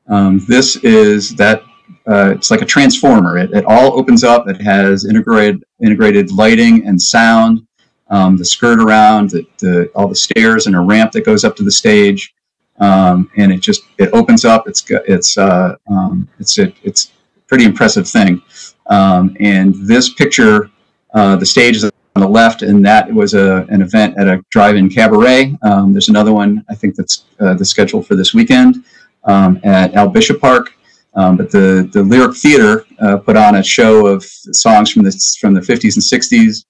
S13: Um, this is that uh, it's like a transformer. It, it all opens up. It has integrated integrated lighting and sound. Um, the skirt around, the, the, all the stairs and a ramp that goes up to the stage, um, and it just it opens up. It's it's uh, um, it's a it's a pretty impressive thing. Um, and this picture, uh, the stage is on the left, and that was a an event at a drive-in cabaret. Um, there's another one I think that's uh, the schedule for this weekend um, at Al Bishop Park. Um, but the, the Lyric Theater uh, put on a show of songs from the from the 50s and 60s.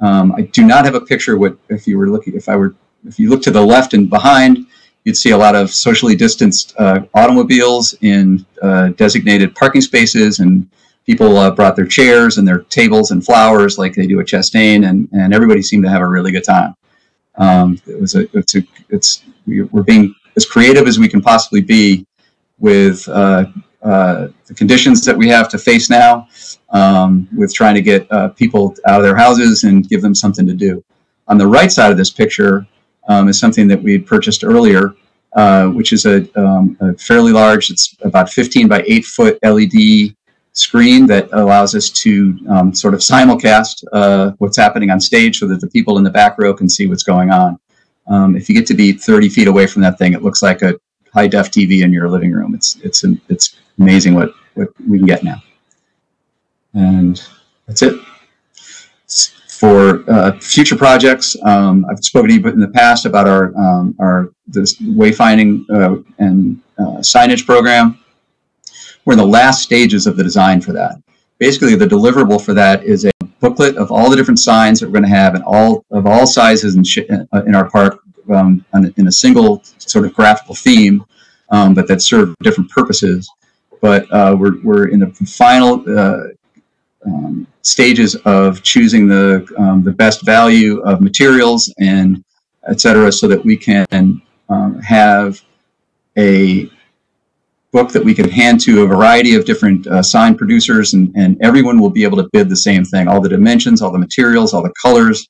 S13: Um, I do not have a picture. What if you were looking? If I were, if you look to the left and behind, you'd see a lot of socially distanced uh, automobiles in uh, designated parking spaces, and people uh, brought their chairs and their tables and flowers like they do at Chastain, and and everybody seemed to have a really good time. Um, it was a it's a it's we're being as creative as we can possibly be with uh, uh, the conditions that we have to face now um, with trying to get uh, people out of their houses and give them something to do. On the right side of this picture um, is something that we purchased earlier, uh, which is a, um, a, fairly large, it's about 15 by 8 foot LED screen that allows us to um, sort of simulcast uh, what's happening on stage so that the people in the back row can see what's going on. Um, if you get to be 30 feet away from that thing, it looks like a high def TV in your living room. It's it's it's amazing what what we can get now. And that's it. For uh, future projects, um, I've spoken to you in the past about our um, our this wayfinding uh, and uh, signage program. We're in the last stages of the design for that. Basically, the deliverable for that is a booklet of all the different signs that we're going to have and all of all sizes and uh, in our park um, in a single sort of graphical theme, um, but that serve different purposes. But uh, we're, we're in the final uh, um, stages of choosing the, um, the best value of materials and et cetera, so that we can um, have a book that we can hand to a variety of different uh, sign producers and, and everyone will be able to bid the same thing. All the dimensions, all the materials, all the colors,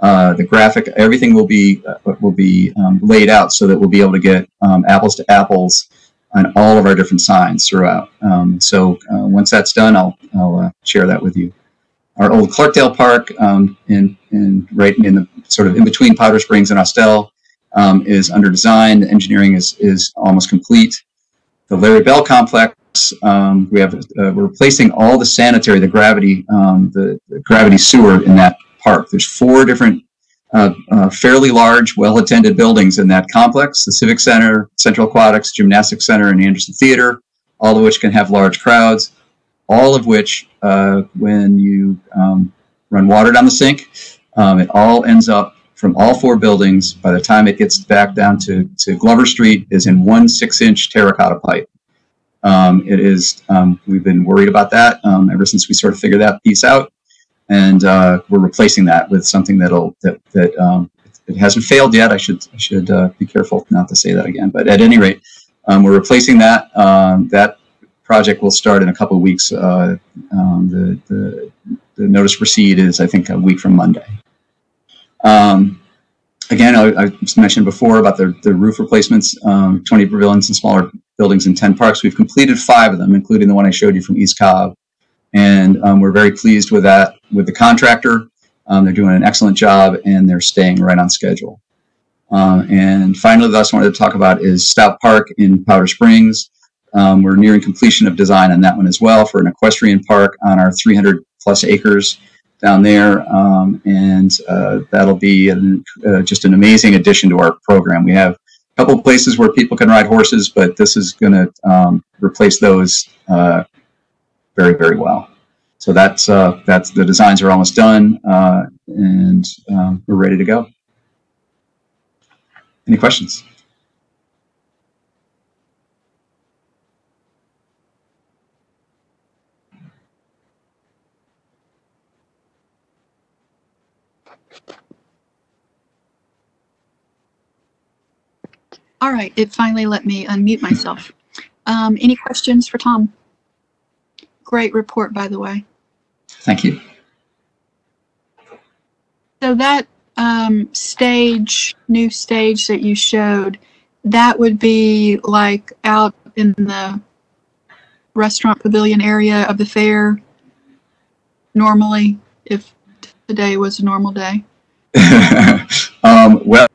S13: uh, the graphic, everything will be uh, will be um, laid out so that we'll be able to get um, apples to apples on all of our different signs throughout. Um, so uh, once that's done, I'll I'll uh, share that with you. Our old Clarkdale Park, um, in in right in the sort of in between Powder Springs and Austell, um, is under design. Engineering is is almost complete. The Larry Bell Complex um, we have uh, we're replacing all the sanitary, the gravity, um, the, the, gravity sewer in that park. There's four different uh, uh, fairly large, well-attended buildings in that complex, the Civic Center, Central Aquatics, Gymnastics Center, and Anderson Theater, all of which can have large crowds, all of which, uh, when you um, run water down the sink, um, it all ends up from all four buildings, by the time it gets back down to, to Glover Street, is in one six-inch terracotta pipe. Um, it is, um, we've been worried about that um, ever since we sort of figured that piece out and uh, we're replacing that with something that'll that that um, it hasn't failed yet. I should I should uh, be careful not to say that again. But at any rate, um, we're replacing that. That project will start in a couple of weeks. Uh, the, the, the notice proceed is I think a week from Monday. Um, again, I, I, mentioned before about the, the roof replacements, um, 20 pavilions and smaller buildings in 10 parks. We've completed five of them, including the one I showed you from East Cobb and um, we're very pleased with that with the contractor. Um, they're doing an excellent job and they're staying right on schedule. Uh, and finally, the last one I wanted to talk about is Stout Park in Powder Springs. Um, we're nearing completion of design on that one as well for an equestrian park on our 300 plus acres down there. Um, and uh, that'll be an, uh, just an amazing addition to our program. We have a couple places where people can ride horses, but this is going to um, replace those uh, very, very well. So that's uh, that's the designs are almost done, uh, and um, we're ready to go. Any questions?
S1: All right, it finally let me unmute myself. Um, any questions for Tom? Great report, by the way.
S13: Thank you.
S1: So that um, stage, new stage that you showed, that would be like out in the restaurant pavilion area of the fair normally if today was a normal day. [LAUGHS]
S13: um, well,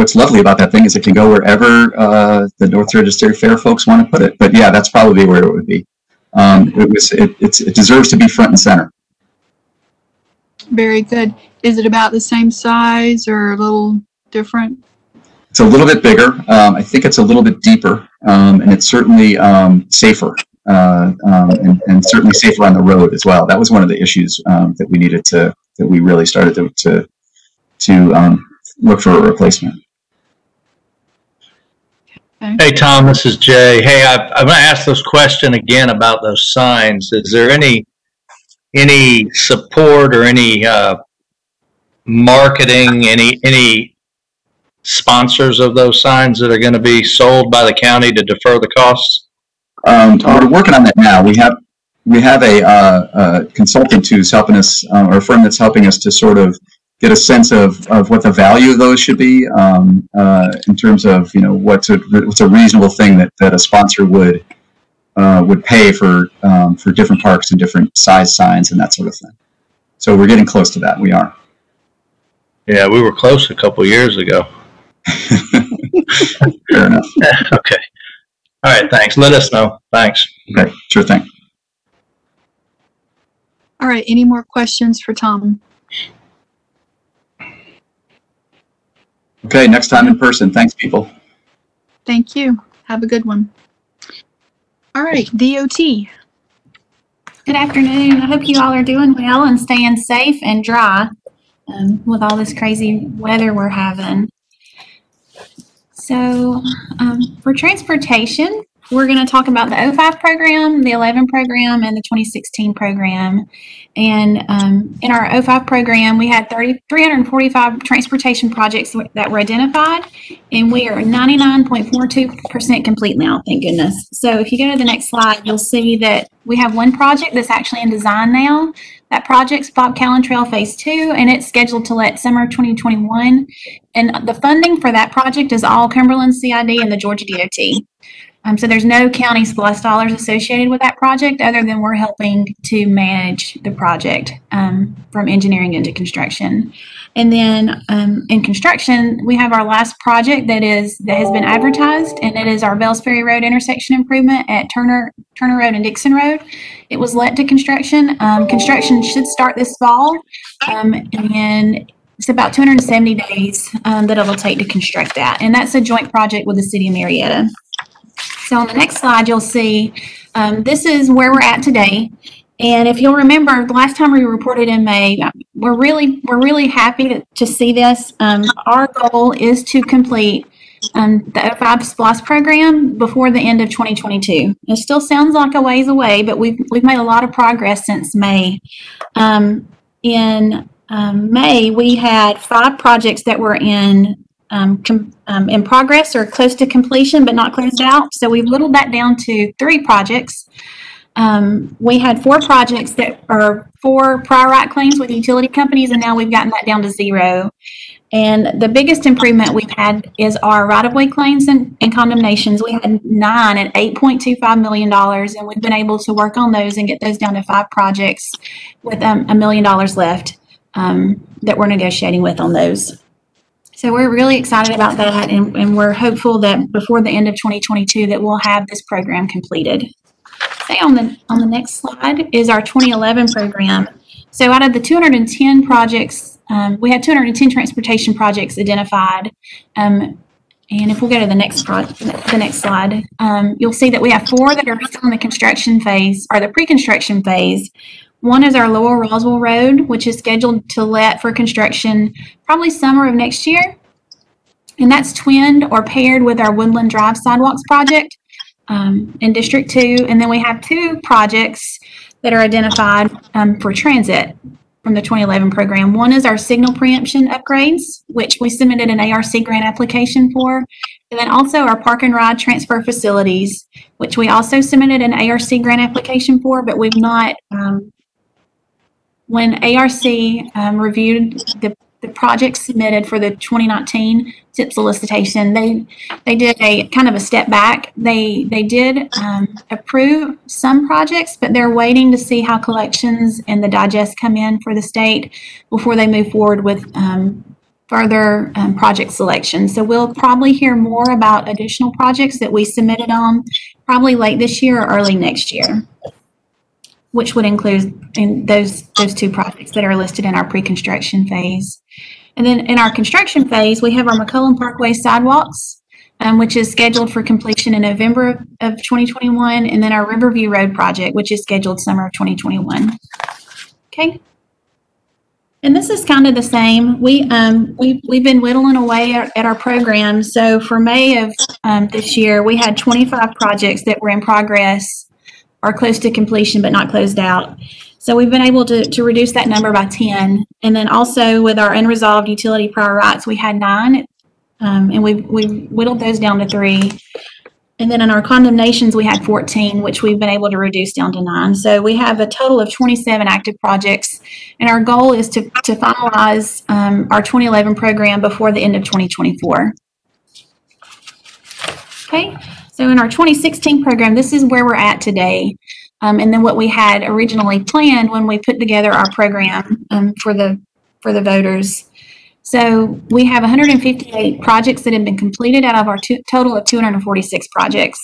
S13: what's lovely about that thing is it can go wherever uh, the North State Fair folks want to put it. But yeah, that's probably where it would be. Um, it was it, it's, it deserves to be front and center.
S1: Very good. Is it about the same size or a little different?
S13: It's a little bit bigger. Um, I think it's a little bit deeper, um, and it's certainly um, safer, uh, um, and, and, certainly safer on the road as well. That was one of the issues um, that we needed to that we really started to to, to um, look for a replacement.
S2: Hey, Tom, this is Jay. Hey, I, I'm going to ask this question again about those signs. Is there any any support or any uh, marketing, any any sponsors of those signs that are going to be sold by the county to defer the costs?
S13: Um, we're working on that now. We have we have a, uh, a consultant who's helping us, uh, or a firm that's helping us to sort of get a sense of, of what the value of those should be um, uh, in terms of you know what's a what's a reasonable thing that, that a sponsor would uh, would pay for um, for different parks and different size signs and that sort of thing. So we're getting close to that. We are.
S2: Yeah, we were close a couple years ago.
S13: Fair enough. [LAUGHS]
S2: okay. All right. Thanks. Let us know. Thanks.
S13: Okay. Sure thing.
S1: All right. Any more questions for Tom?
S13: Okay, next time in person. Thanks, people.
S1: Thank you. Have a good one. All right, DOT.
S14: Good afternoon. I hope you all are doing well and staying safe and dry um, with all this crazy weather we're having. So, um, for transportation, we're going to talk about the 05 program, the 11 program, and the 2016 program. And um, in our 05 program, we had 30, 345 transportation projects that were identified, and we are 99.42% complete now, thank goodness. So if you go to the next slide, you'll see that we have one project that's actually in design now. That project's Bob Callan Trail Phase 2, and it's scheduled to let summer 2021. And the funding for that project is all Cumberland CID and the Georgia DOT. Um, so there's no county SPLOST dollars associated with that project other than we're helping to manage the project um, from engineering into construction. And then um, in construction, we have our last project that is that has been advertised, and it is our Bells Ferry Road intersection improvement at Turner Turner Road and Dixon Road. It was let to construction. Um, construction should start this fall, um, and it's about 270 days um, that it'll take to construct that, and that's a joint project with the city of Marietta. So on the next slide, you'll see um, this is where we're at today. And if you'll remember, the last time we reported in May, we're really we're really happy to, to see this. Um, our goal is to complete um, the 05 SPLOST program before the end of 2022. It still sounds like a ways away, but we've we've made a lot of progress since May. Um, in um, May, we had five projects that were in um, um, in progress or close to completion but not closed out. So we've whittled that down to three projects. Um, we had four projects that are four prior right claims with utility companies, and now we've gotten that down to zero. And the biggest improvement we've had is our right-of-way claims and, and condemnations. We had nine at $8.25 million, and we've been able to work on those and get those down to five projects with um, a million dollars left um, that we're negotiating with on those. So we're really excited about that and, and we're hopeful that before the end of 2022 that we'll have this program completed. Say on the, on the next slide is our 2011 program. So out of the 210 projects, um, we had 210 transportation projects identified. Um, and if we'll go to the next the next slide, um, you'll see that we have four that are still in the construction phase or the pre-construction phase. One is our Lower Roswell Road, which is scheduled to let for construction probably summer of next year. And that's twinned or paired with our Woodland Drive Sidewalks project um, in District 2. And then we have two projects that are identified um, for transit from the 2011 program. One is our signal preemption upgrades, which we submitted an ARC grant application for. And then also our park and ride transfer facilities, which we also submitted an ARC grant application for, but we've not, um, when ARC um, reviewed the the project submitted for the 2019 tip solicitation, they they did a kind of a step back. They they did um, approve some projects, but they're waiting to see how collections and the digest come in for the state before they move forward with um, further um, project selection. So we'll probably hear more about additional projects that we submitted on probably late this year or early next year which would include in those those two projects that are listed in our pre-construction phase. And then in our construction phase, we have our McCollum Parkway sidewalks, um, which is scheduled for completion in November of, of 2021, and then our Riverview Road project, which is scheduled summer of 2021. Okay. And this is kind of the same. We um, we we've been whittling away at, at our program. So for May of um, this year, we had 25 projects that were in progress are close to completion but not closed out. So we've been able to, to reduce that number by 10. And then also with our unresolved utility prior rights, we had nine, um, and we've, we've whittled those down to three. And then in our condemnations, we had 14, which we've been able to reduce down to nine. So we have a total of 27 active projects. And our goal is to, to finalize um, our 2011 program before the end of 2024. Okay. So in our 2016 program, this is where we're at today. Um, and then what we had originally planned when we put together our program um, for the for the voters. So we have 158 projects that have been completed out of our total of 246 projects.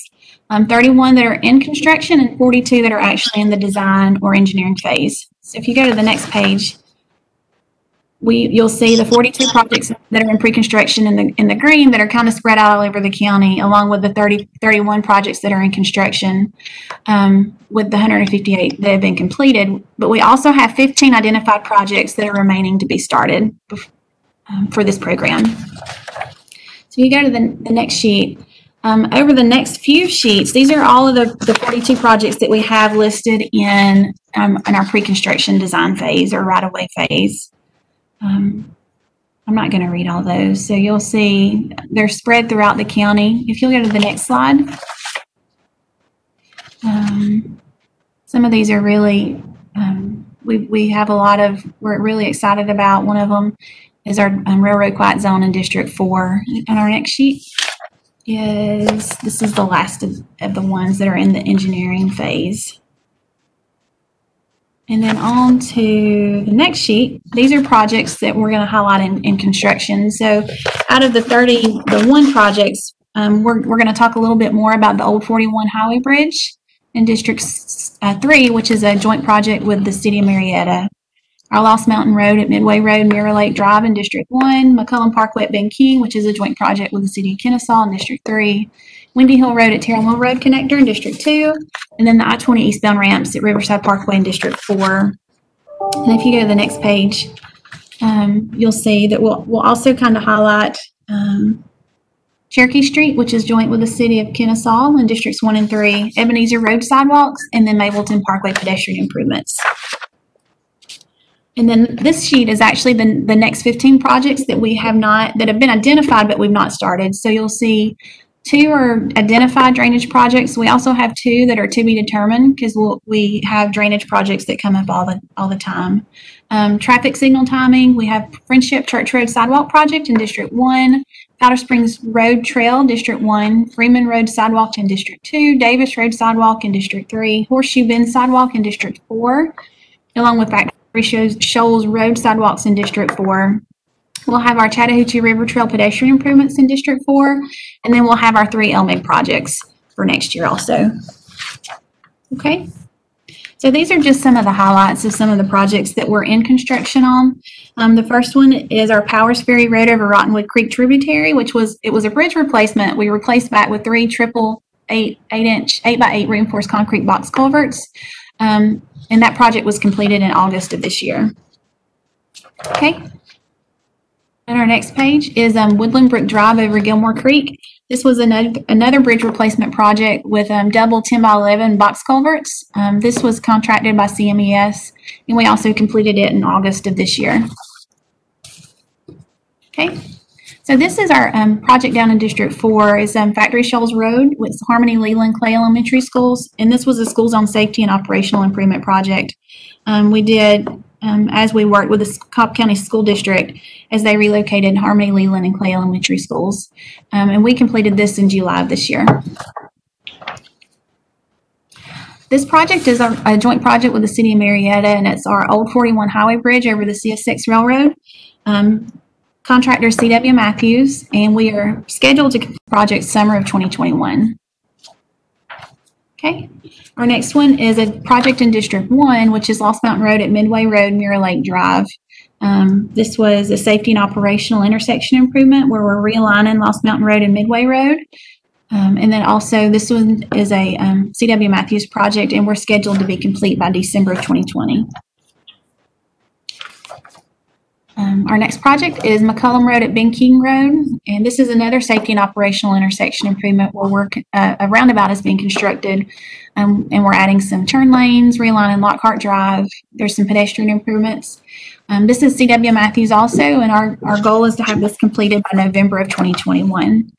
S14: Um, 31 that are in construction and 42 that are actually in the design or engineering phase. So if you go to the next page, we you'll see the 42 projects that are in pre-construction in the in the green that are kind of spread out all over the county along with the 30 31 projects that are in construction um, with the 158 that have been completed. But we also have 15 identified projects that are remaining to be started um, for this program. So you go to the, the next sheet. Um, over the next few sheets these are all of the, the 42 projects that we have listed in um, in our pre-construction design phase or right-of-way phase um, I'm not going to read all those. So you'll see they're spread throughout the county. If you'll go to the next slide. Um, some of these are really, um, we, we have a lot of, we're really excited about. One of them is our um, Railroad Quiet Zone in District 4. On our next sheet is, this is the last of, of the ones that are in the engineering phase. And then on to the next sheet. These are projects that we're going to highlight in, in construction. So out of the 30, the one projects, um, we're, we're going to talk a little bit more about the Old 41 Highway Bridge in District uh, 3, which is a joint project with the City of Marietta. Our Lost Mountain Road at Midway Road, Mirror Lake Drive in District 1, McCollum Parkway at Ben King, which is a joint project with the City of Kennesaw in District 3, Windy Hill Road at Terrell Mill Road Connector in District 2, and then the I-20 eastbound ramps at Riverside Parkway in District 4. And if you go to the next page, um, you'll see that we'll, we'll also kind of highlight um, Cherokee Street, which is joint with the city of Kennesaw in Districts 1 and 3, Ebenezer Road sidewalks, and then Mableton Parkway pedestrian improvements. And then this sheet is actually the, the next 15 projects that we have not, that have been identified, but we've not started. So you'll see Two are identified drainage projects. We also have two that are to be determined because we'll, we have drainage projects that come up all the all the time. Um, traffic signal timing. We have Friendship Church Road Sidewalk Project in District One, Powder Springs Road Trail District One, Freeman Road Sidewalk in District Two, Davis Road Sidewalk in District Three, Horseshoe Bend Sidewalk in District Four, along with Factory Shoals Road Sidewalks in District Four, We'll have our Chattahoochee River Trail pedestrian improvements in District Four, and then we'll have our three LMIG projects for next year also. Okay? So these are just some of the highlights of some of the projects that we're in construction on. Um, the first one is our Powers Ferry Road over Rottenwood Creek tributary, which was, it was a bridge replacement. We replaced back with three triple eight, eight inch, eight by eight reinforced concrete box culverts. Um, and that project was completed in August of this year. Okay. And our next page is um, Woodland Brook Drive over Gilmore Creek. This was another, another bridge replacement project with um, double 10 by 11 box culverts. Um, this was contracted by CMES, and we also completed it in August of this year. Okay, so this is our um, project down in District 4 is um, Factory Shoals Road with Harmony Leland Clay Elementary Schools, and this was a school zone safety and operational improvement project. Um, we did um, as we worked with the Cobb County School District as they relocated Harmony, Leland, and Clay Elementary Schools. Um, and we completed this in July of this year. This project is a, a, joint project with the City of Marietta, and it's our Old 41 Highway Bridge over the CSX Railroad. Um, contractor CW Matthews, and we are scheduled to complete the project summer of 2021. Okay, our next one is a project in District 1, which is Lost Mountain Road at Midway Road, Mirror Lake Drive. Um, this was a safety and operational intersection improvement where we're realigning Lost Mountain Road and Midway Road. Um, and then also this one is a um, CW Matthews project and we're scheduled to be complete by December of 2020. Um, our next project is McCollum Road at Ben King Road, and this is another safety and operational intersection improvement where we're, uh, a roundabout is being constructed, um, and we're adding some turn lanes, realigning Lockhart Drive. There's some pedestrian improvements. Um, this is CW Matthews also, and our, our goal is to have this completed by November of 2021.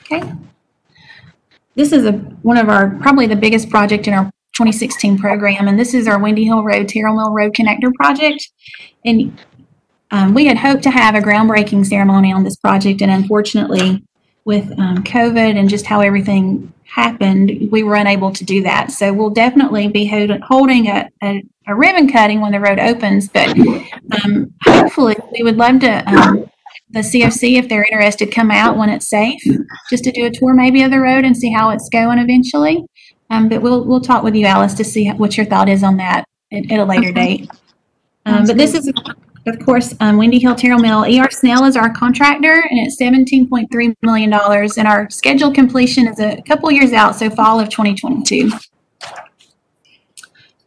S14: Okay. This is a, one of our, probably the biggest project in our 2016 program, and this is our Windy Hill Road Terrell Mill Road Connector project. And um, we had hoped to have a groundbreaking ceremony on this project, and unfortunately, with um, COVID and just how everything happened, we were unable to do that. So we'll definitely be hold, holding a, a, a, ribbon cutting when the road opens, but um, hopefully we would love to um, the CFC, if they're interested, come out when it's safe, just to do a tour maybe of the road and see how it's going eventually. Um, but we'll we'll talk with you, Alice, to see what your thought is on that at, at a later okay. date. Um, but this is, of course, um, Windy Hill Terrell Mill. ER Snell is our contractor, and it's $17.3 million. And our scheduled completion is a couple years out, so fall of 2022.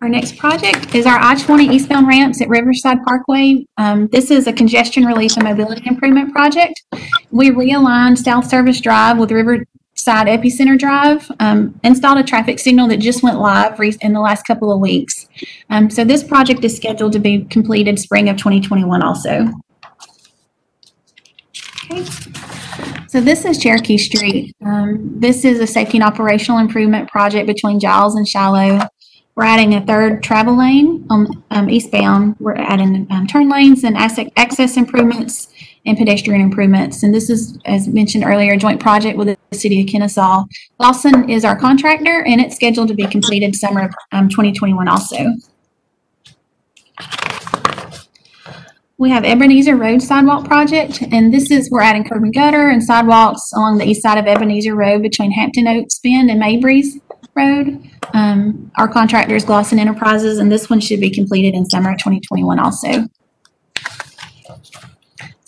S14: Our next project is our I-20 eastbound ramps at Riverside Parkway. Um, this is a congestion relief and mobility improvement project. We realigned South Service Drive with River side epicenter drive um, installed a traffic signal that just went live in the last couple of weeks. Um, so this project is scheduled to be completed spring of 2021 also. Okay. So this is cherokee street. Um, this is a safety and operational improvement project between giles and shiloh. We're adding a third travel lane on um, eastbound. We're adding um, turn lanes and access improvements and pedestrian improvements. And this is, as mentioned earlier, a joint project with the City of Kennesaw. Lawson is our contractor, and it's scheduled to be completed summer of um, 2021 also. We have Ebenezer Road Sidewalk Project, and this is, we're adding curb and gutter and sidewalks along the east side of Ebenezer Road between Hampton Oaks Bend and Maybreeze Road. Um, our contractor is Glosson Enterprises, and this one should be completed in summer of 2021 also.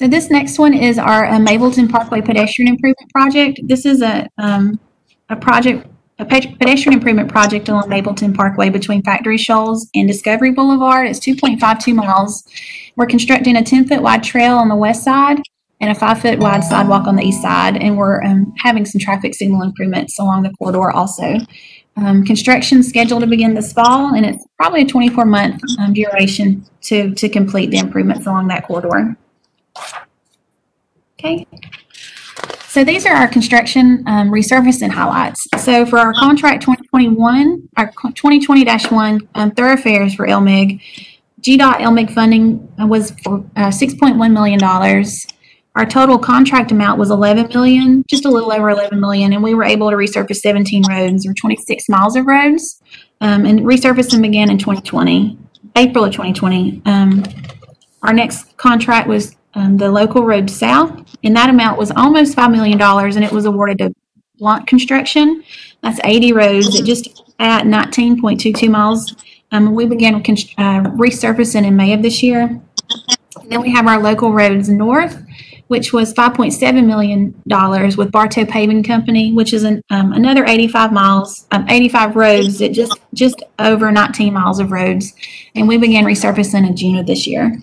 S14: So this next one is our uh, Mableton Parkway Pedestrian Improvement Project. This is a, um, a project, a pedestrian improvement project along Mableton Parkway between Factory Shoals and Discovery Boulevard. It's 2.52 miles. We're constructing a 10 foot wide trail on the west side and a five foot wide sidewalk on the east side. And we're um, having some traffic signal improvements along the corridor also. Um, construction scheduled to begin this fall, and it's probably a 24 month um, duration to, to complete the improvements along that corridor. Okay. So these are our construction um, resurfacing highlights. So for our contract 2021, our 2020-1 um, thoroughfares for LMIG, GDOT LMIG funding was for uh, $6.1 million. Our total contract amount was 11 million, just a little over 11 million, and we were able to resurface 17 roads or 26 miles of roads. Um, and resurfacing began in 2020, April of 2020. Um, Our next contract was um, the local road south, and that amount was almost $5 million, and it was awarded to Blount Construction. That's 80 roads at just at 19.22 miles. Um, we began uh, resurfacing in May of this year. And then we have our local roads north, which was $5.7 million with Bartow Paving Company, which is an, um, another 85 miles, um, 85 roads just, just over 19 miles of roads. And we began resurfacing in June of this year.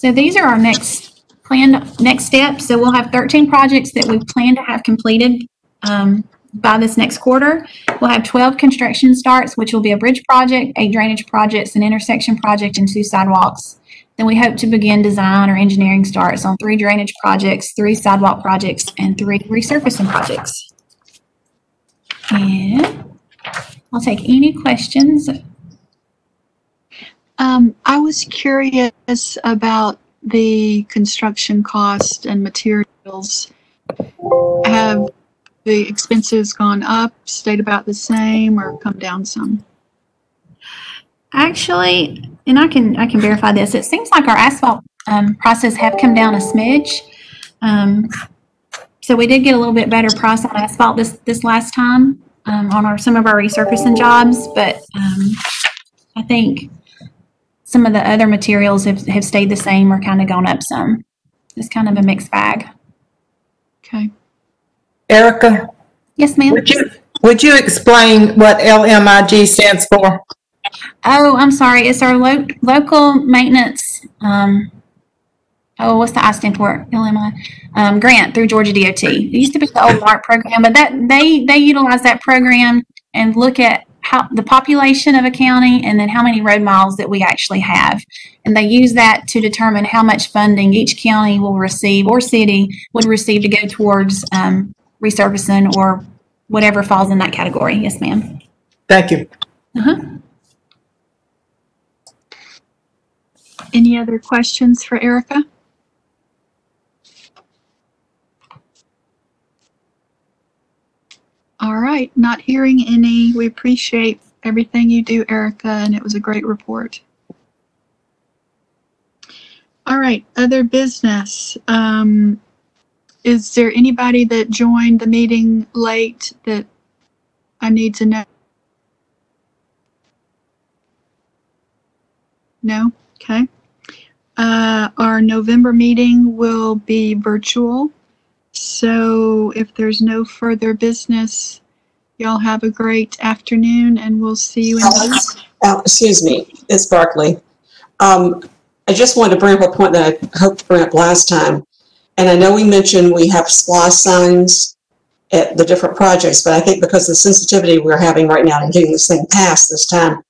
S14: So these are our next planned next steps. So we'll have 13 projects that we plan to have completed um, by this next quarter. We'll have 12 construction starts, which will be a bridge project, eight drainage projects, an intersection project, and two sidewalks. Then we hope to begin design or engineering starts on three drainage projects, three sidewalk projects, and three resurfacing projects. And I'll take any questions.
S1: Um, I was curious about the construction cost and materials. Have the expenses gone up, stayed about the same, or come down some?
S14: Actually, and I can I can verify this. It seems like our asphalt um, prices have come down a smidge. Um, so we did get a little bit better price on asphalt this this last time um, on our some of our resurfacing jobs, but um, I think some of the other materials have, have stayed the same or kind of gone up some. It's kind of a mixed bag.
S1: Okay.
S15: Erica,
S14: Yes, ma'am.
S15: would you, would you explain what LMIG stands for?
S14: Oh, I'm sorry. It's our lo- local maintenance. Um, oh, what's the I stand for? LMI um, grant through Georgia DOT. It used to be the old [LAUGHS] MARC program, but that they they utilize that program and look at how the population of a county and then how many road miles that we actually have, and they use that to determine how much funding each county will receive or city would receive to go towards um, resurfacing or whatever falls in that category. Yes, ma'am.
S15: Thank you.
S14: Uh-huh.
S1: Any other questions for Erica? All right, not hearing any. We appreciate everything you do, Erica, and it was a great report. All right, other business. Um, is there anybody that joined the meeting late that I need to know? No? Okay. Uh, our November meeting will be virtual. So if there's no further business, y'all have a great afternoon and we'll see you in.
S5: Alex, Al- excuse me, it's Barkley. Um, I just wanted to bring up a point that I hoped to bring up last time. And I know we mentioned we have SPLOST signs at the different projects, but I think because of the sensitivity we're having right now in getting this thing passed this time,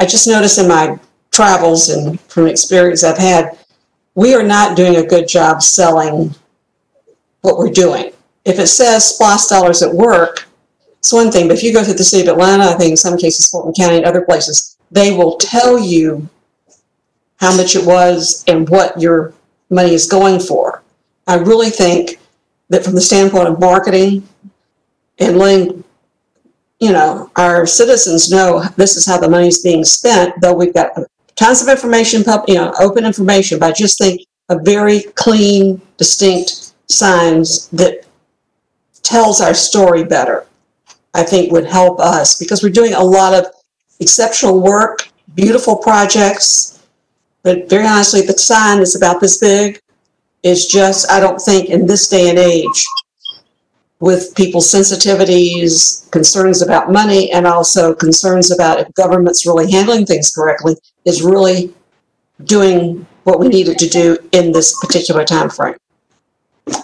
S5: I just noticed in my travels and from experience I've had, we are not doing a good job selling what we're doing. If it says SPLOST dollars at work, it's one thing, but if you go through the city of Atlanta, I think in some cases Fulton County and other places, they will tell you how much it was and what your money is going for. I really think that from the standpoint of marketing and letting, you know, our citizens know this is how the money is being spent, though we've got tons of information, you know, open information, but I just think a very clean, distinct signs that tells our story better, I think would help us because we're doing a lot of exceptional work, beautiful projects, but very honestly, the sign is about this big. It's just, I don't think in this day and age, with people's sensitivities, concerns about money, and also concerns about if government's really handling things correctly, is really doing what we needed to do in this particular time frame.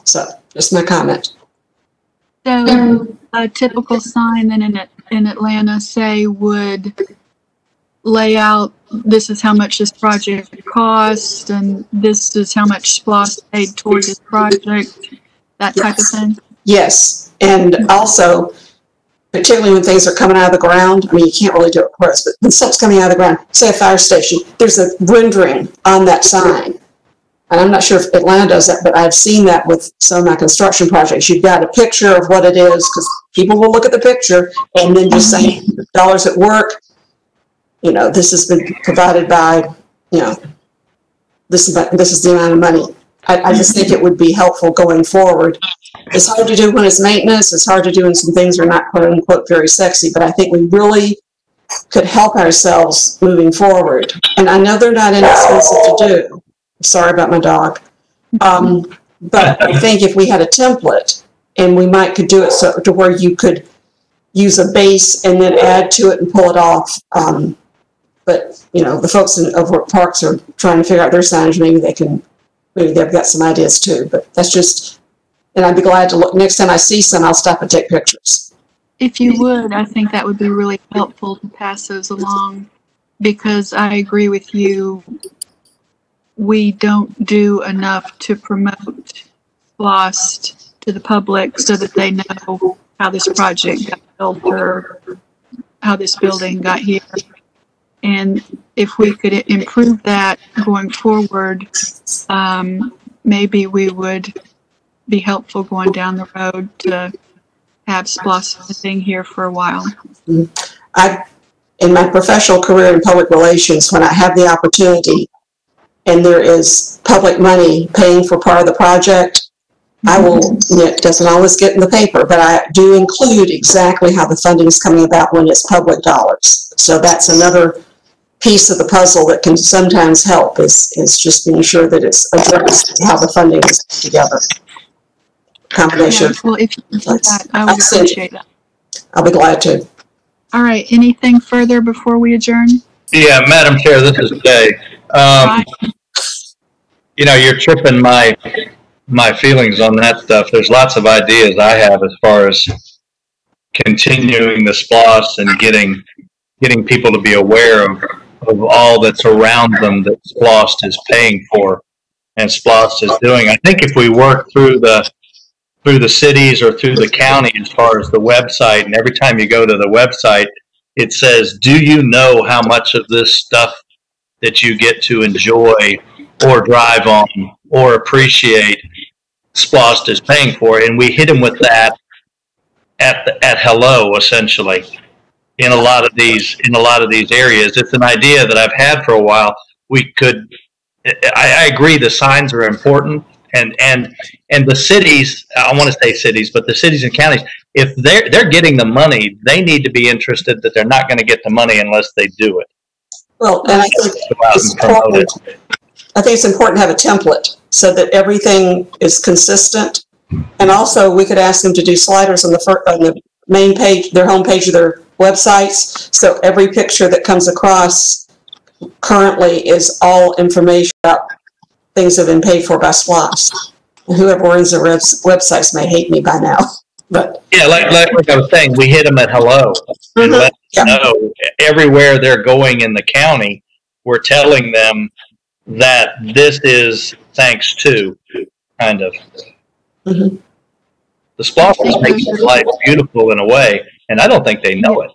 S5: So, just my comment.
S1: So a typical sign then in, At- in Atlanta, say, would lay out, this is how much this project cost, and this is how much SPLOST paid toward this project, that type of thing?
S5: Yes, and also, particularly when things are coming out of the ground, I mean, you can't really do it for us, but when stuff's coming out of the ground, say a fire station, there's a rendering on that sign. And I'm not sure if Atlanta does that, but I've seen that with some of my construction projects. You've got a picture of what it is, because people will look at the picture and then just say, mm-hmm. dollars at work, you know, this has been provided by, you know, this is, this is the amount of money. I, I just think it would be helpful going forward. It's hard to do when it's maintenance, it's hard to do when some things are not quote unquote very sexy, but I think we really could help ourselves moving forward. And I know they're not inexpensive to do. Sorry about my dog. Um, but I think if we had a template and we might could do it so to where you could use a base and then add to it and pull it off. Um, but you know, the folks in Overwork Parks are trying to figure out their signage. Maybe they can, maybe they've got some ideas too. But that's just, and I'd be glad to look. Next time I see some, I'll stop and take pictures.
S1: If you would, I think that would be really helpful to pass those along because I agree with you. We don't do enough to promote SPLOST to the public so that they know how this project got built or how this building got here. And if we could improve that going forward, um, maybe we would be helpful going down the road to have SPLOST thing here for a while.
S5: I, in my professional career in public relations, when I have the opportunity and there is public money paying for part of the project, I will, mm-hmm. it doesn't always get in the paper, but I do include exactly how the funding is coming about when it's public dollars. So that's another piece of the puzzle that can sometimes help is, is just being sure that it's addressed how the funding is put together. Combination.
S1: Yeah, Well, if you can do that, I would
S5: I'll
S1: appreciate that.
S5: I'll be glad to.
S1: All right, anything further before we adjourn?
S2: Yeah, Madam Chair, this is Jay. Um, you know, you're tripping my, my feelings on that stuff. There's lots of ideas I have as far as continuing the SPLOST and getting, getting people to be aware of, of all that's around them that SPLOST is paying for and SPLOST is doing. I think if we work through the, through the cities or through the county as far as the website, and every time you go to the website, it says, do you know how much of this stuff that you get to enjoy or drive on or appreciate SPLOST is paying for? And we hit them with that at, the, at hello, essentially, in a lot of these, in a lot of these areas. It's an idea that I've had for a while. We could, I, I agree the signs are important and, and, and the cities, I want to say cities, but the cities and counties, if they're, they're getting the money, they need to be interested that they're not going to get the money unless they do it.
S5: Well, and I think it's
S2: and promote it.
S5: important, I think it's important to have a template so that everything is consistent. And also, we could ask them to do sliders on the fir, on the main page, their homepage of their websites. So every picture that comes across currently is all information about things that have been paid for by SPLOST. Whoever runs the webs- websites may hate me by now, [LAUGHS] but
S2: Yeah, like, like, like I was saying, we hit them at hello mm-hmm. and let them know everywhere they're going in the county, we're telling them that this is thanks to, kind of.
S5: Mhm.
S2: The spot is making their life beautiful in a way, and I don't think they know it.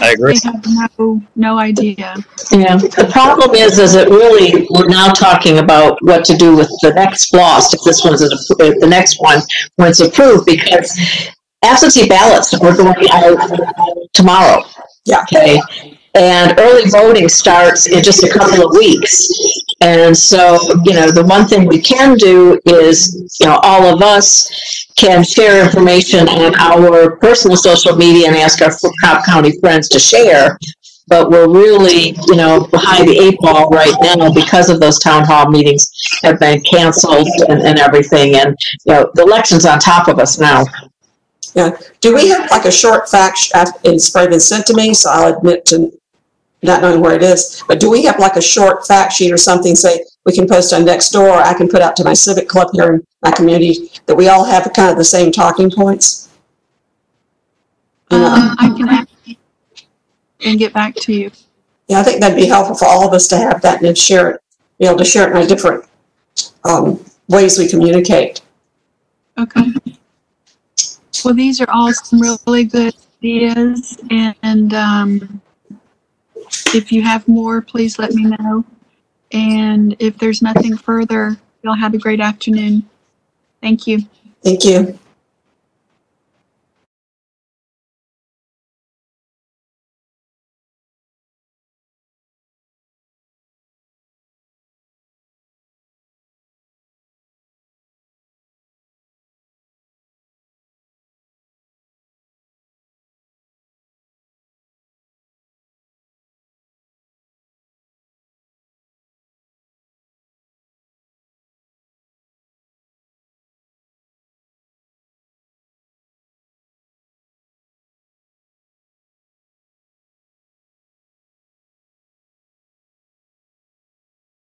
S2: I agree.
S1: They have no, no idea.
S12: Yeah, the problem is, is it really, we're now talking about what to do with the next lost, if this one's, appro- if the next one, when it's approved, because absentee ballots are going out tomorrow.
S5: Yeah.
S12: Okay, and early voting starts in just a couple of weeks. And so, you know, the one thing we can do is, you know, all of us can share information on our personal social media and ask our Cobb County friends to share. But we're really, you know, behind the eight ball right now because of those town hall meetings have been canceled and, and everything. And, you know, the election's on top of us now.
S5: Yeah. Do we have like a short fact, sh- I've- been sent to me, so I'll admit to not knowing where it is. But do we have like a short fact sheet or something, say, we can post on next door, or I can put out to my civic club here in my community, that we all have kind of the same talking points?
S1: Um, I can and get back to you.
S5: Yeah, I think that'd be helpful for all of us to have that and share it, be able to share it in our different, um, ways we communicate.
S1: Okay. Well, these are all some really good ideas and, um, if you have more, please let me know. And if there's nothing further, y'all have a great afternoon. Thank you.
S5: Thank you.